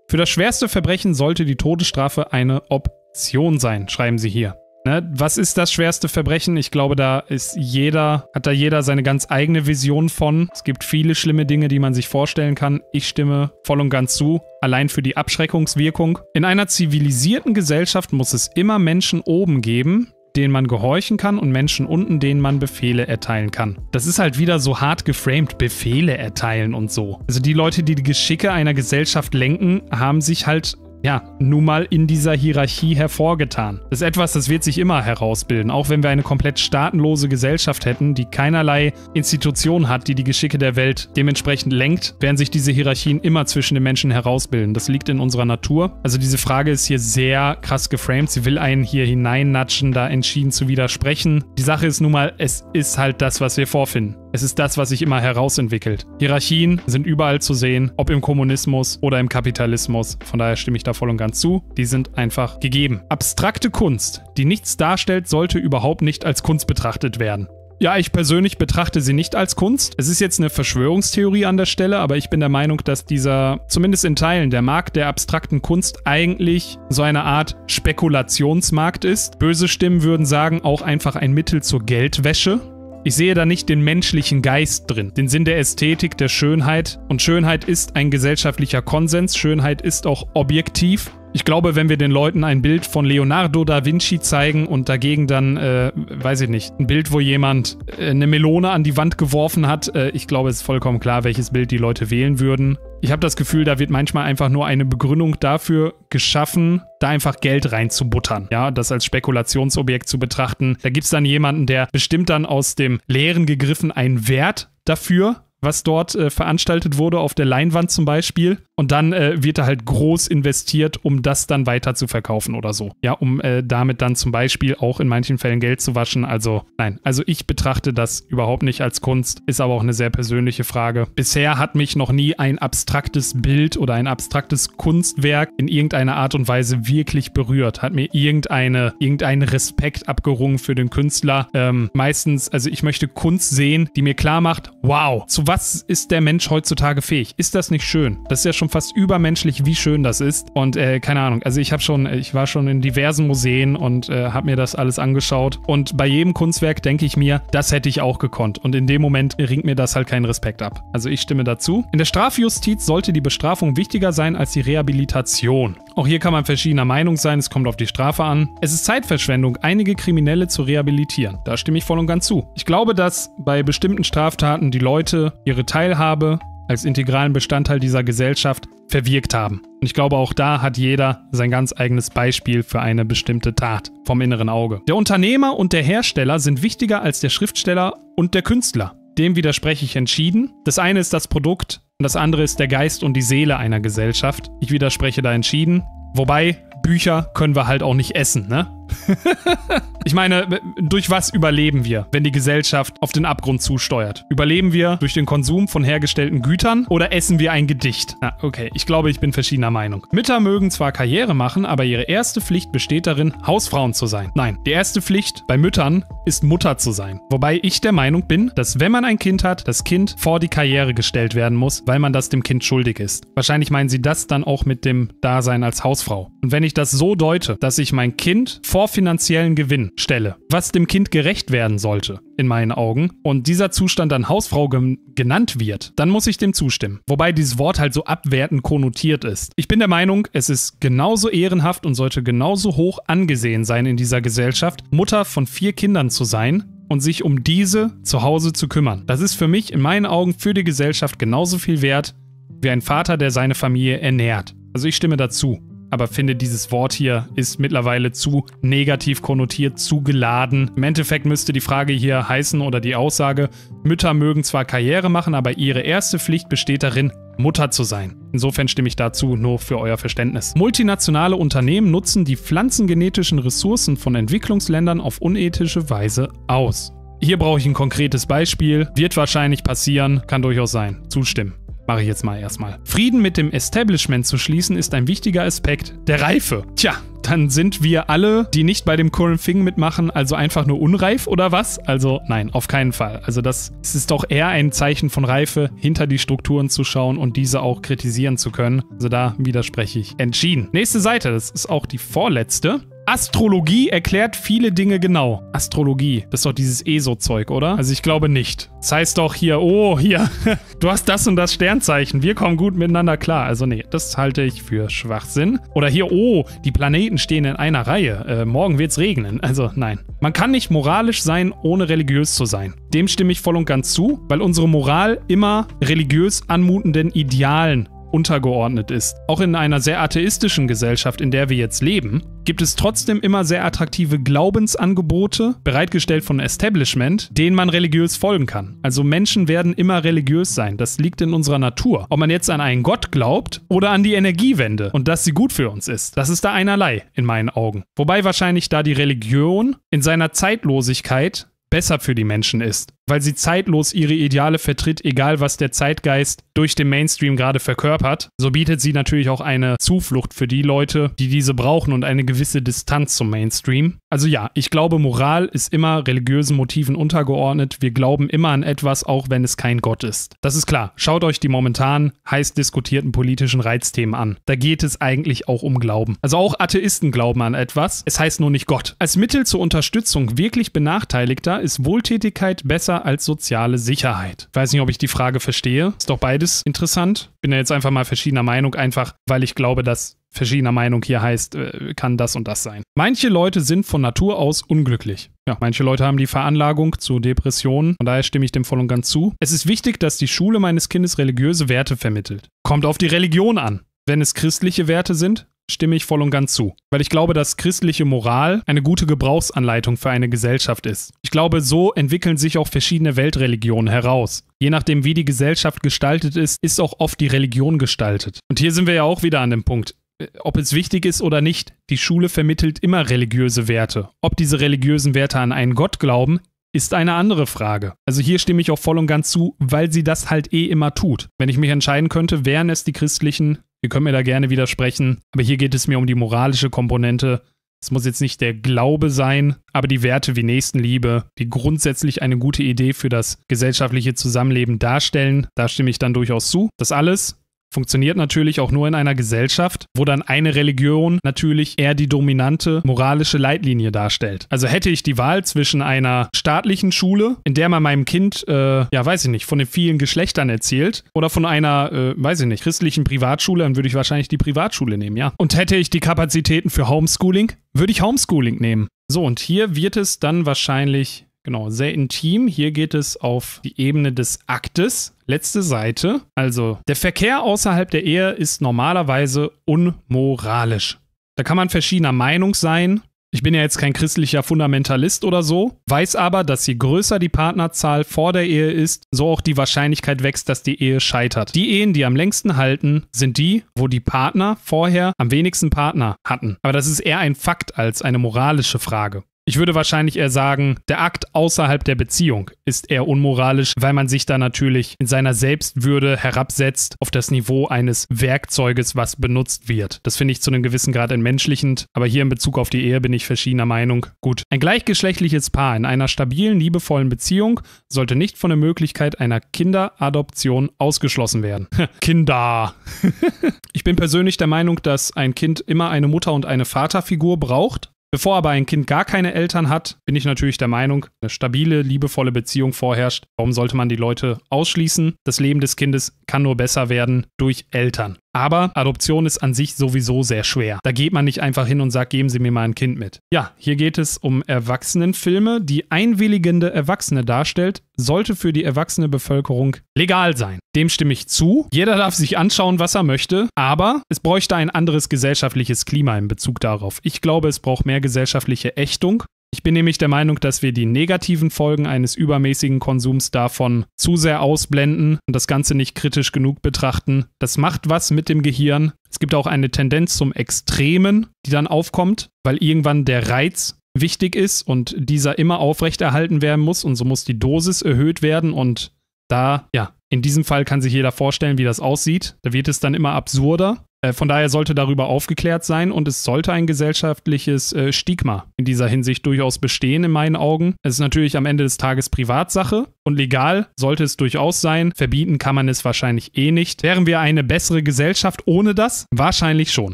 Für das schwerste Verbrechen sollte die Todesstrafe eine Option sein, schreiben sie hier. Ne? Was ist das schwerste Verbrechen? Ich glaube, da ist jeder, hat da jeder seine ganz eigene Vision von. Es gibt viele schlimme Dinge, die man sich vorstellen kann. Ich stimme voll und ganz zu. Allein für die Abschreckungswirkung. In einer zivilisierten Gesellschaft muss es immer Menschen oben geben, denen man gehorchen kann und Menschen unten, denen man Befehle erteilen kann. Das ist halt wieder so hart geframed, Befehle erteilen und so. Also die Leute, die die Geschicke einer Gesellschaft lenken, haben sich halt ja, nun mal in dieser Hierarchie hervorgetan. Das ist etwas, das wird sich immer herausbilden, auch wenn wir eine komplett staatenlose Gesellschaft hätten, die keinerlei Institution hat, die die Geschicke der Welt dementsprechend lenkt, werden sich diese Hierarchien immer zwischen den Menschen herausbilden. Das liegt in unserer Natur. Also diese Frage ist hier sehr krass geframed. Sie will einen hier hineinnatschen, da entschieden zu widersprechen. Die Sache ist nun mal, es ist halt das, was wir vorfinden. Es ist das, was sich immer herausentwickelt. Hierarchien sind überall zu sehen, ob im Kommunismus oder im Kapitalismus. Von daher stimme ich da voll und ganz zu. Die sind einfach gegeben. Abstrakte Kunst, die nichts darstellt, sollte überhaupt nicht als Kunst betrachtet werden. Ja, ich persönlich betrachte sie nicht als Kunst. Es ist jetzt eine Verschwörungstheorie an der Stelle, aber ich bin der Meinung, dass dieser, zumindest in Teilen, der Markt der abstrakten Kunst eigentlich so eine Art Spekulationsmarkt ist. Böse Stimmen würden sagen, auch einfach ein Mittel zur Geldwäsche. Ich sehe da nicht den menschlichen Geist drin, den Sinn der Ästhetik, der Schönheit. Und Schönheit ist ein gesellschaftlicher Konsens, Schönheit ist auch objektiv. Ich glaube, wenn wir den Leuten ein Bild von Leonardo da Vinci zeigen und dagegen dann, äh, weiß ich nicht, ein Bild, wo jemand äh, eine Melone an die Wand geworfen hat, äh, ich glaube, es ist vollkommen klar, welches Bild die Leute wählen würden. Ich habe das Gefühl, da wird manchmal einfach nur eine Begründung dafür geschaffen, da einfach Geld reinzubuttern, ja, das als Spekulationsobjekt zu betrachten. Da gibt es dann jemanden, der bestimmt dann aus dem Leeren gegriffen einen Wert dafür, was dort äh, veranstaltet wurde, auf der Leinwand zum Beispiel. Und dann äh, wird da halt groß investiert, um das dann weiter zu verkaufen oder so. Ja, um äh, damit dann zum Beispiel auch in manchen Fällen Geld zu waschen. Also nein, also ich betrachte das überhaupt nicht als Kunst, ist aber auch eine sehr persönliche Frage. Bisher hat mich noch nie ein abstraktes Bild oder ein abstraktes Kunstwerk in irgendeiner Art und Weise wirklich berührt. Hat mir irgendeine, irgendeinen Respekt abgerungen für den Künstler. Ähm, meistens, also ich möchte Kunst sehen, die mir klar macht, wow, zu was ist der Mensch heutzutage fähig? Ist das nicht schön? Das ist ja schon fast übermenschlich, wie schön das ist. Und äh, keine Ahnung, also ich habe schon, ich war schon in diversen Museen und äh, habe mir das alles angeschaut. Und bei jedem Kunstwerk denke ich mir, das hätte ich auch gekonnt. Und in dem Moment ringt mir das halt keinen Respekt ab. Also ich stimme dazu. In der Strafjustiz sollte die Bestrafung wichtiger sein als die Rehabilitation. Auch hier kann man verschiedener Meinung sein, es kommt auf die Strafe an. Es ist Zeitverschwendung, einige Kriminelle zu rehabilitieren. Da stimme ich voll und ganz zu. Ich glaube, dass bei bestimmten Straftaten die Leute ihre Teilhabe als integralen Bestandteil dieser Gesellschaft verwirkt haben. Und ich glaube, auch da hat jeder sein ganz eigenes Beispiel für eine bestimmte Tat vom inneren Auge. Der Unternehmer und der Hersteller sind wichtiger als der Schriftsteller und der Künstler. Dem widerspreche ich entschieden. Das eine ist das Produkt und das andere ist der Geist und die Seele einer Gesellschaft. Ich widerspreche da entschieden. Wobei, Bücher können wir halt auch nicht essen, ne? ich meine, durch was überleben wir, wenn die Gesellschaft auf den Abgrund zusteuert? Überleben wir durch den Konsum von hergestellten Gütern oder essen wir ein Gedicht? Na, okay, ich glaube, ich bin verschiedener Meinung. Mütter mögen zwar Karriere machen, aber ihre erste Pflicht besteht darin, Hausfrauen zu sein. Nein, die erste Pflicht bei Müttern ist Mutter zu sein. Wobei ich der Meinung bin, dass wenn man ein Kind hat, das Kind vor die Karriere gestellt werden muss, weil man das dem Kind schuldig ist. Wahrscheinlich meinen sie das dann auch mit dem Dasein als Hausfrau. Und wenn ich das so deute, dass ich mein Kind vor vor finanziellen Gewinn stelle, was dem Kind gerecht werden sollte, in meinen Augen, und dieser Zustand dann Hausfrau genannt wird, dann muss ich dem zustimmen. Wobei dieses Wort halt so abwertend konnotiert ist. Ich bin der Meinung, es ist genauso ehrenhaft und sollte genauso hoch angesehen sein in dieser Gesellschaft, Mutter von vier Kindern zu sein, und sich um diese zu Hause zu kümmern. Das ist für mich in meinen Augen für die Gesellschaft genauso viel wert wie ein Vater, der seine Familie ernährt. Also ich stimme dazu aber finde, dieses Wort hier ist mittlerweile zu negativ konnotiert, zu geladen. Im Endeffekt müsste die Frage hier heißen oder die Aussage, Mütter mögen zwar Karriere machen, aber ihre erste Pflicht besteht darin, Mutter zu sein. Insofern stimme ich dazu nur für euer Verständnis. Multinationale Unternehmen nutzen die pflanzengenetischen Ressourcen von Entwicklungsländern auf unethische Weise aus. Hier brauche ich ein konkretes Beispiel. Wird wahrscheinlich passieren, kann durchaus sein. Zustimmen. Mache ich jetzt mal erstmal. Frieden mit dem Establishment zu schließen ist ein wichtiger Aspekt der Reife. Tja, dann sind wir alle, die nicht bei dem Current Thing mitmachen, also einfach nur unreif oder was? Also nein, auf keinen Fall. Also das, ist doch eher ein Zeichen von Reife, hinter die Strukturen zu schauen und diese auch kritisieren zu können. Also da widerspreche ich entschieden. Nächste Seite, das ist auch die vorletzte. Astrologie erklärt viele Dinge genau. Astrologie, das ist doch dieses ESO-Zeug, oder? Also ich glaube nicht. Das heißt doch hier, oh, hier, du hast das und das Sternzeichen, wir kommen gut miteinander klar. Also nee, das halte ich für Schwachsinn. Oder hier, oh, die Planeten stehen in einer Reihe, äh, morgen wird's regnen. Also nein. Man kann nicht moralisch sein, ohne religiös zu sein. Dem stimme ich voll und ganz zu, weil unsere Moral immer religiös anmutenden Idealen untergeordnet ist. Auch in einer sehr atheistischen Gesellschaft, in der wir jetzt leben, gibt es trotzdem immer sehr attraktive Glaubensangebote, bereitgestellt von Establishment, denen man religiös folgen kann. Also Menschen werden immer religiös sein. Das liegt in unserer Natur. Ob man jetzt an einen Gott glaubt oder an die Energiewende und dass sie gut für uns ist, das ist da einerlei in meinen Augen. Wobei wahrscheinlich da die Religion in seiner Zeitlosigkeit besser für die Menschen ist weil sie zeitlos ihre Ideale vertritt, egal was der Zeitgeist durch den Mainstream gerade verkörpert. So bietet sie natürlich auch eine Zuflucht für die Leute, die diese brauchen und eine gewisse Distanz zum Mainstream. Also ja, ich glaube, Moral ist immer religiösen Motiven untergeordnet. Wir glauben immer an etwas, auch wenn es kein Gott ist. Das ist klar. Schaut euch die momentan heiß diskutierten politischen Reizthemen an. Da geht es eigentlich auch um Glauben. Also auch Atheisten glauben an etwas. Es heißt nur nicht Gott. Als Mittel zur Unterstützung wirklich Benachteiligter ist Wohltätigkeit besser besser als soziale Sicherheit. Ich weiß nicht, ob ich die Frage verstehe. Ist doch beides interessant. Bin ja jetzt einfach mal verschiedener Meinung, einfach weil ich glaube, dass verschiedener Meinung hier heißt, äh, kann das und das sein. Manche Leute sind von Natur aus unglücklich. Ja, manche Leute haben die Veranlagung zu Depressionen, von daher stimme ich dem voll und ganz zu. Es ist wichtig, dass die Schule meines Kindes religiöse Werte vermittelt. Kommt auf die Religion an. Wenn es christliche Werte sind, stimme ich voll und ganz zu. Weil ich glaube, dass christliche Moral eine gute Gebrauchsanleitung für eine Gesellschaft ist. Ich glaube, so entwickeln sich auch verschiedene Weltreligionen heraus. Je nachdem, wie die Gesellschaft gestaltet ist, ist auch oft die Religion gestaltet. Und hier sind wir ja auch wieder an dem Punkt äh, ob es wichtig ist oder nicht, die Schule vermittelt immer religiöse Werte. Ob diese religiösen Werte an einen Gott glauben, ist eine andere Frage. Also hier stimme ich auch voll und ganz zu, weil sie das halt eh immer tut. Wenn ich mich entscheiden könnte, wären es die christlichen Ihr könnt mir da gerne widersprechen, aber hier geht es mir um die moralische Komponente Es muss jetzt nicht der Glaube sein, aber die Werte wie Nächstenliebe, die grundsätzlich eine gute Idee für das gesellschaftliche Zusammenleben darstellen, da stimme ich dann durchaus zu. Das alles Funktioniert natürlich auch nur in einer Gesellschaft, wo dann eine Religion natürlich eher die dominante moralische Leitlinie darstellt. Also hätte ich die Wahl zwischen einer staatlichen Schule, in der man meinem Kind, äh, ja, weiß ich nicht, von den vielen Geschlechtern erzählt, oder von einer, äh, weiß ich nicht, christlichen Privatschule, dann würde ich wahrscheinlich die Privatschule nehmen, ja. Und hätte ich die Kapazitäten für Homeschooling, würde ich Homeschooling nehmen. So, und hier wird es dann wahrscheinlich Genau, sehr intim. Hier geht es auf die Ebene des Aktes. Letzte Seite. Also, der Verkehr außerhalb der Ehe ist normalerweise unmoralisch. Da kann man verschiedener Meinung sein. Ich bin ja jetzt kein christlicher Fundamentalist oder so, weiß aber, dass je größer die Partnerzahl vor der Ehe ist, so auch die Wahrscheinlichkeit wächst, dass die Ehe scheitert. Die Ehen, die am längsten halten, sind die, wo die Partner vorher am wenigsten Partner hatten. Aber das ist eher ein Fakt als eine moralische Frage. Ich würde wahrscheinlich eher sagen, der Akt außerhalb der Beziehung ist eher unmoralisch, weil man sich da natürlich in seiner Selbstwürde herabsetzt auf das Niveau eines Werkzeuges, was benutzt wird. Das finde ich zu einem gewissen Grad entmenschlichend, aber hier in Bezug auf die Ehe bin ich verschiedener Meinung. Gut, ein gleichgeschlechtliches Paar in einer stabilen, liebevollen Beziehung sollte nicht von der Möglichkeit einer Kinderadoption ausgeschlossen werden. Kinder. ich bin persönlich der Meinung, dass ein Kind immer eine Mutter und eine Vaterfigur braucht. Bevor aber ein Kind gar keine Eltern hat, bin ich natürlich der Meinung, eine stabile, liebevolle Beziehung vorherrscht. Warum sollte man die Leute ausschließen? Das Leben des Kindes kann nur besser werden durch Eltern. Aber Adoption ist an sich sowieso sehr schwer. Da geht man nicht einfach hin und sagt, geben Sie mir mal ein Kind mit. Ja, hier geht es um Erwachsenenfilme. Die einwilligende Erwachsene darstellt, sollte für die erwachsene Bevölkerung legal sein. Dem stimme ich zu. Jeder darf sich anschauen, was er möchte, aber es bräuchte ein anderes gesellschaftliches Klima in Bezug darauf. Ich glaube, es braucht mehr gesellschaftliche Ächtung ich bin nämlich der Meinung, dass wir die negativen Folgen eines übermäßigen Konsums davon zu sehr ausblenden und das Ganze nicht kritisch genug betrachten. Das macht was mit dem Gehirn. Es gibt auch eine Tendenz zum Extremen, die dann aufkommt, weil irgendwann der Reiz wichtig ist und dieser immer aufrechterhalten werden muss und so muss die Dosis erhöht werden und da, ja, in diesem Fall kann sich jeder vorstellen, wie das aussieht. Da wird es dann immer absurder. Äh, von daher sollte darüber aufgeklärt sein und es sollte ein gesellschaftliches äh, Stigma in dieser Hinsicht durchaus bestehen, in meinen Augen. Es ist natürlich am Ende des Tages Privatsache und legal sollte es durchaus sein. Verbieten kann man es wahrscheinlich eh nicht. Wären wir eine bessere Gesellschaft ohne das? Wahrscheinlich schon.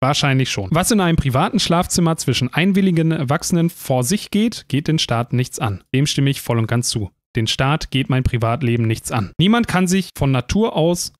Wahrscheinlich schon. Was in einem privaten Schlafzimmer zwischen einwilligen Erwachsenen vor sich geht, geht den Staat nichts an. Dem stimme ich voll und ganz zu. Den Staat geht mein Privatleben nichts an. Niemand kann sich von Natur aus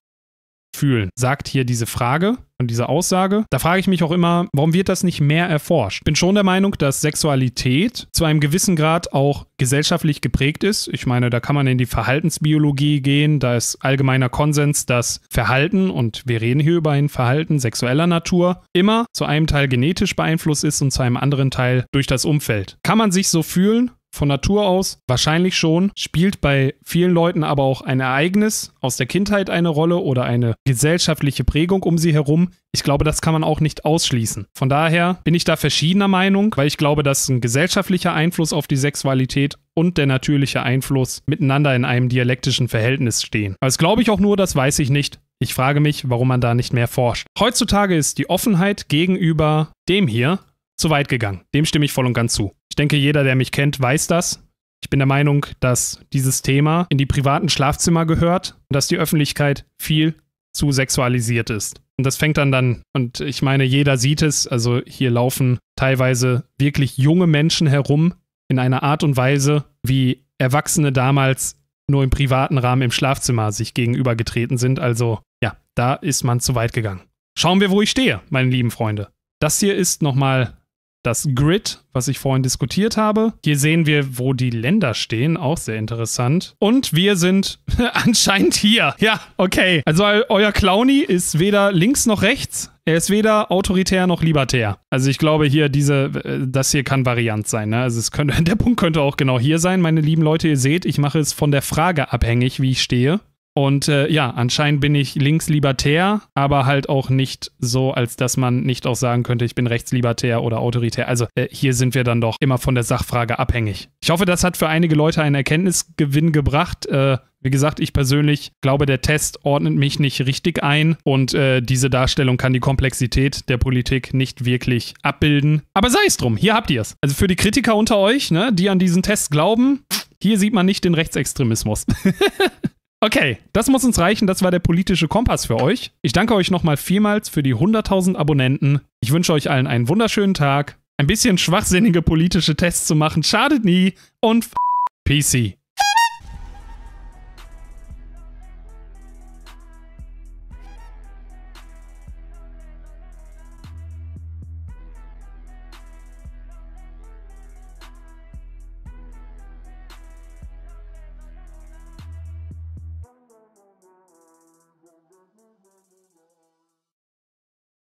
fühlen, sagt hier diese Frage und diese Aussage. Da frage ich mich auch immer, warum wird das nicht mehr erforscht? Bin schon der Meinung, dass Sexualität zu einem gewissen Grad auch gesellschaftlich geprägt ist. Ich meine, da kann man in die Verhaltensbiologie gehen. Da ist allgemeiner Konsens, dass Verhalten, und wir reden hier über ein Verhalten sexueller Natur, immer zu einem Teil genetisch beeinflusst ist und zu einem anderen Teil durch das Umfeld. Kann man sich so fühlen? Von Natur aus? Wahrscheinlich schon. Spielt bei vielen Leuten aber auch ein Ereignis aus der Kindheit eine Rolle oder eine gesellschaftliche Prägung um sie herum. Ich glaube, das kann man auch nicht ausschließen. Von daher bin ich da verschiedener Meinung, weil ich glaube, dass ein gesellschaftlicher Einfluss auf die Sexualität und der natürliche Einfluss miteinander in einem dialektischen Verhältnis stehen. Aber das glaube ich auch nur, das weiß ich nicht. Ich frage mich, warum man da nicht mehr forscht. Heutzutage ist die Offenheit gegenüber dem hier zu weit gegangen. Dem stimme ich voll und ganz zu. Ich denke, jeder, der mich kennt, weiß das. Ich bin der Meinung, dass dieses Thema in die privaten Schlafzimmer gehört und dass die Öffentlichkeit viel zu sexualisiert ist. Und das fängt dann dann, und ich meine, jeder sieht es, also hier laufen teilweise wirklich junge Menschen herum in einer Art und Weise, wie Erwachsene damals nur im privaten Rahmen im Schlafzimmer sich gegenübergetreten sind. Also ja, da ist man zu weit gegangen. Schauen wir, wo ich stehe, meine lieben Freunde. Das hier ist nochmal das Grid, was ich vorhin diskutiert habe. Hier sehen wir, wo die Länder stehen, auch sehr interessant. Und wir sind anscheinend hier. Ja, okay. Also euer Clowny ist weder links noch rechts. Er ist weder autoritär noch libertär. Also ich glaube hier, diese, äh, das hier kann Variant sein. Ne? Also es könnte, der Punkt könnte auch genau hier sein, meine lieben Leute. Ihr seht, ich mache es von der Frage abhängig, wie ich stehe. Und äh, ja, anscheinend bin ich linkslibertär, aber halt auch nicht so, als dass man nicht auch sagen könnte, ich bin rechtslibertär oder autoritär. Also äh, hier sind wir dann doch immer von der Sachfrage abhängig. Ich hoffe, das hat für einige Leute einen Erkenntnisgewinn gebracht. Äh, wie gesagt, ich persönlich glaube, der Test ordnet mich nicht richtig ein und äh, diese Darstellung kann die Komplexität der Politik nicht wirklich abbilden. Aber sei es drum, hier habt ihr es. Also für die Kritiker unter euch, ne, die an diesen Test glauben, hier sieht man nicht den Rechtsextremismus. Okay, das muss uns reichen. Das war der politische Kompass für euch. Ich danke euch nochmal vielmals für die 100.000 Abonnenten. Ich wünsche euch allen einen wunderschönen Tag. Ein bisschen schwachsinnige politische Tests zu machen schadet nie und PC.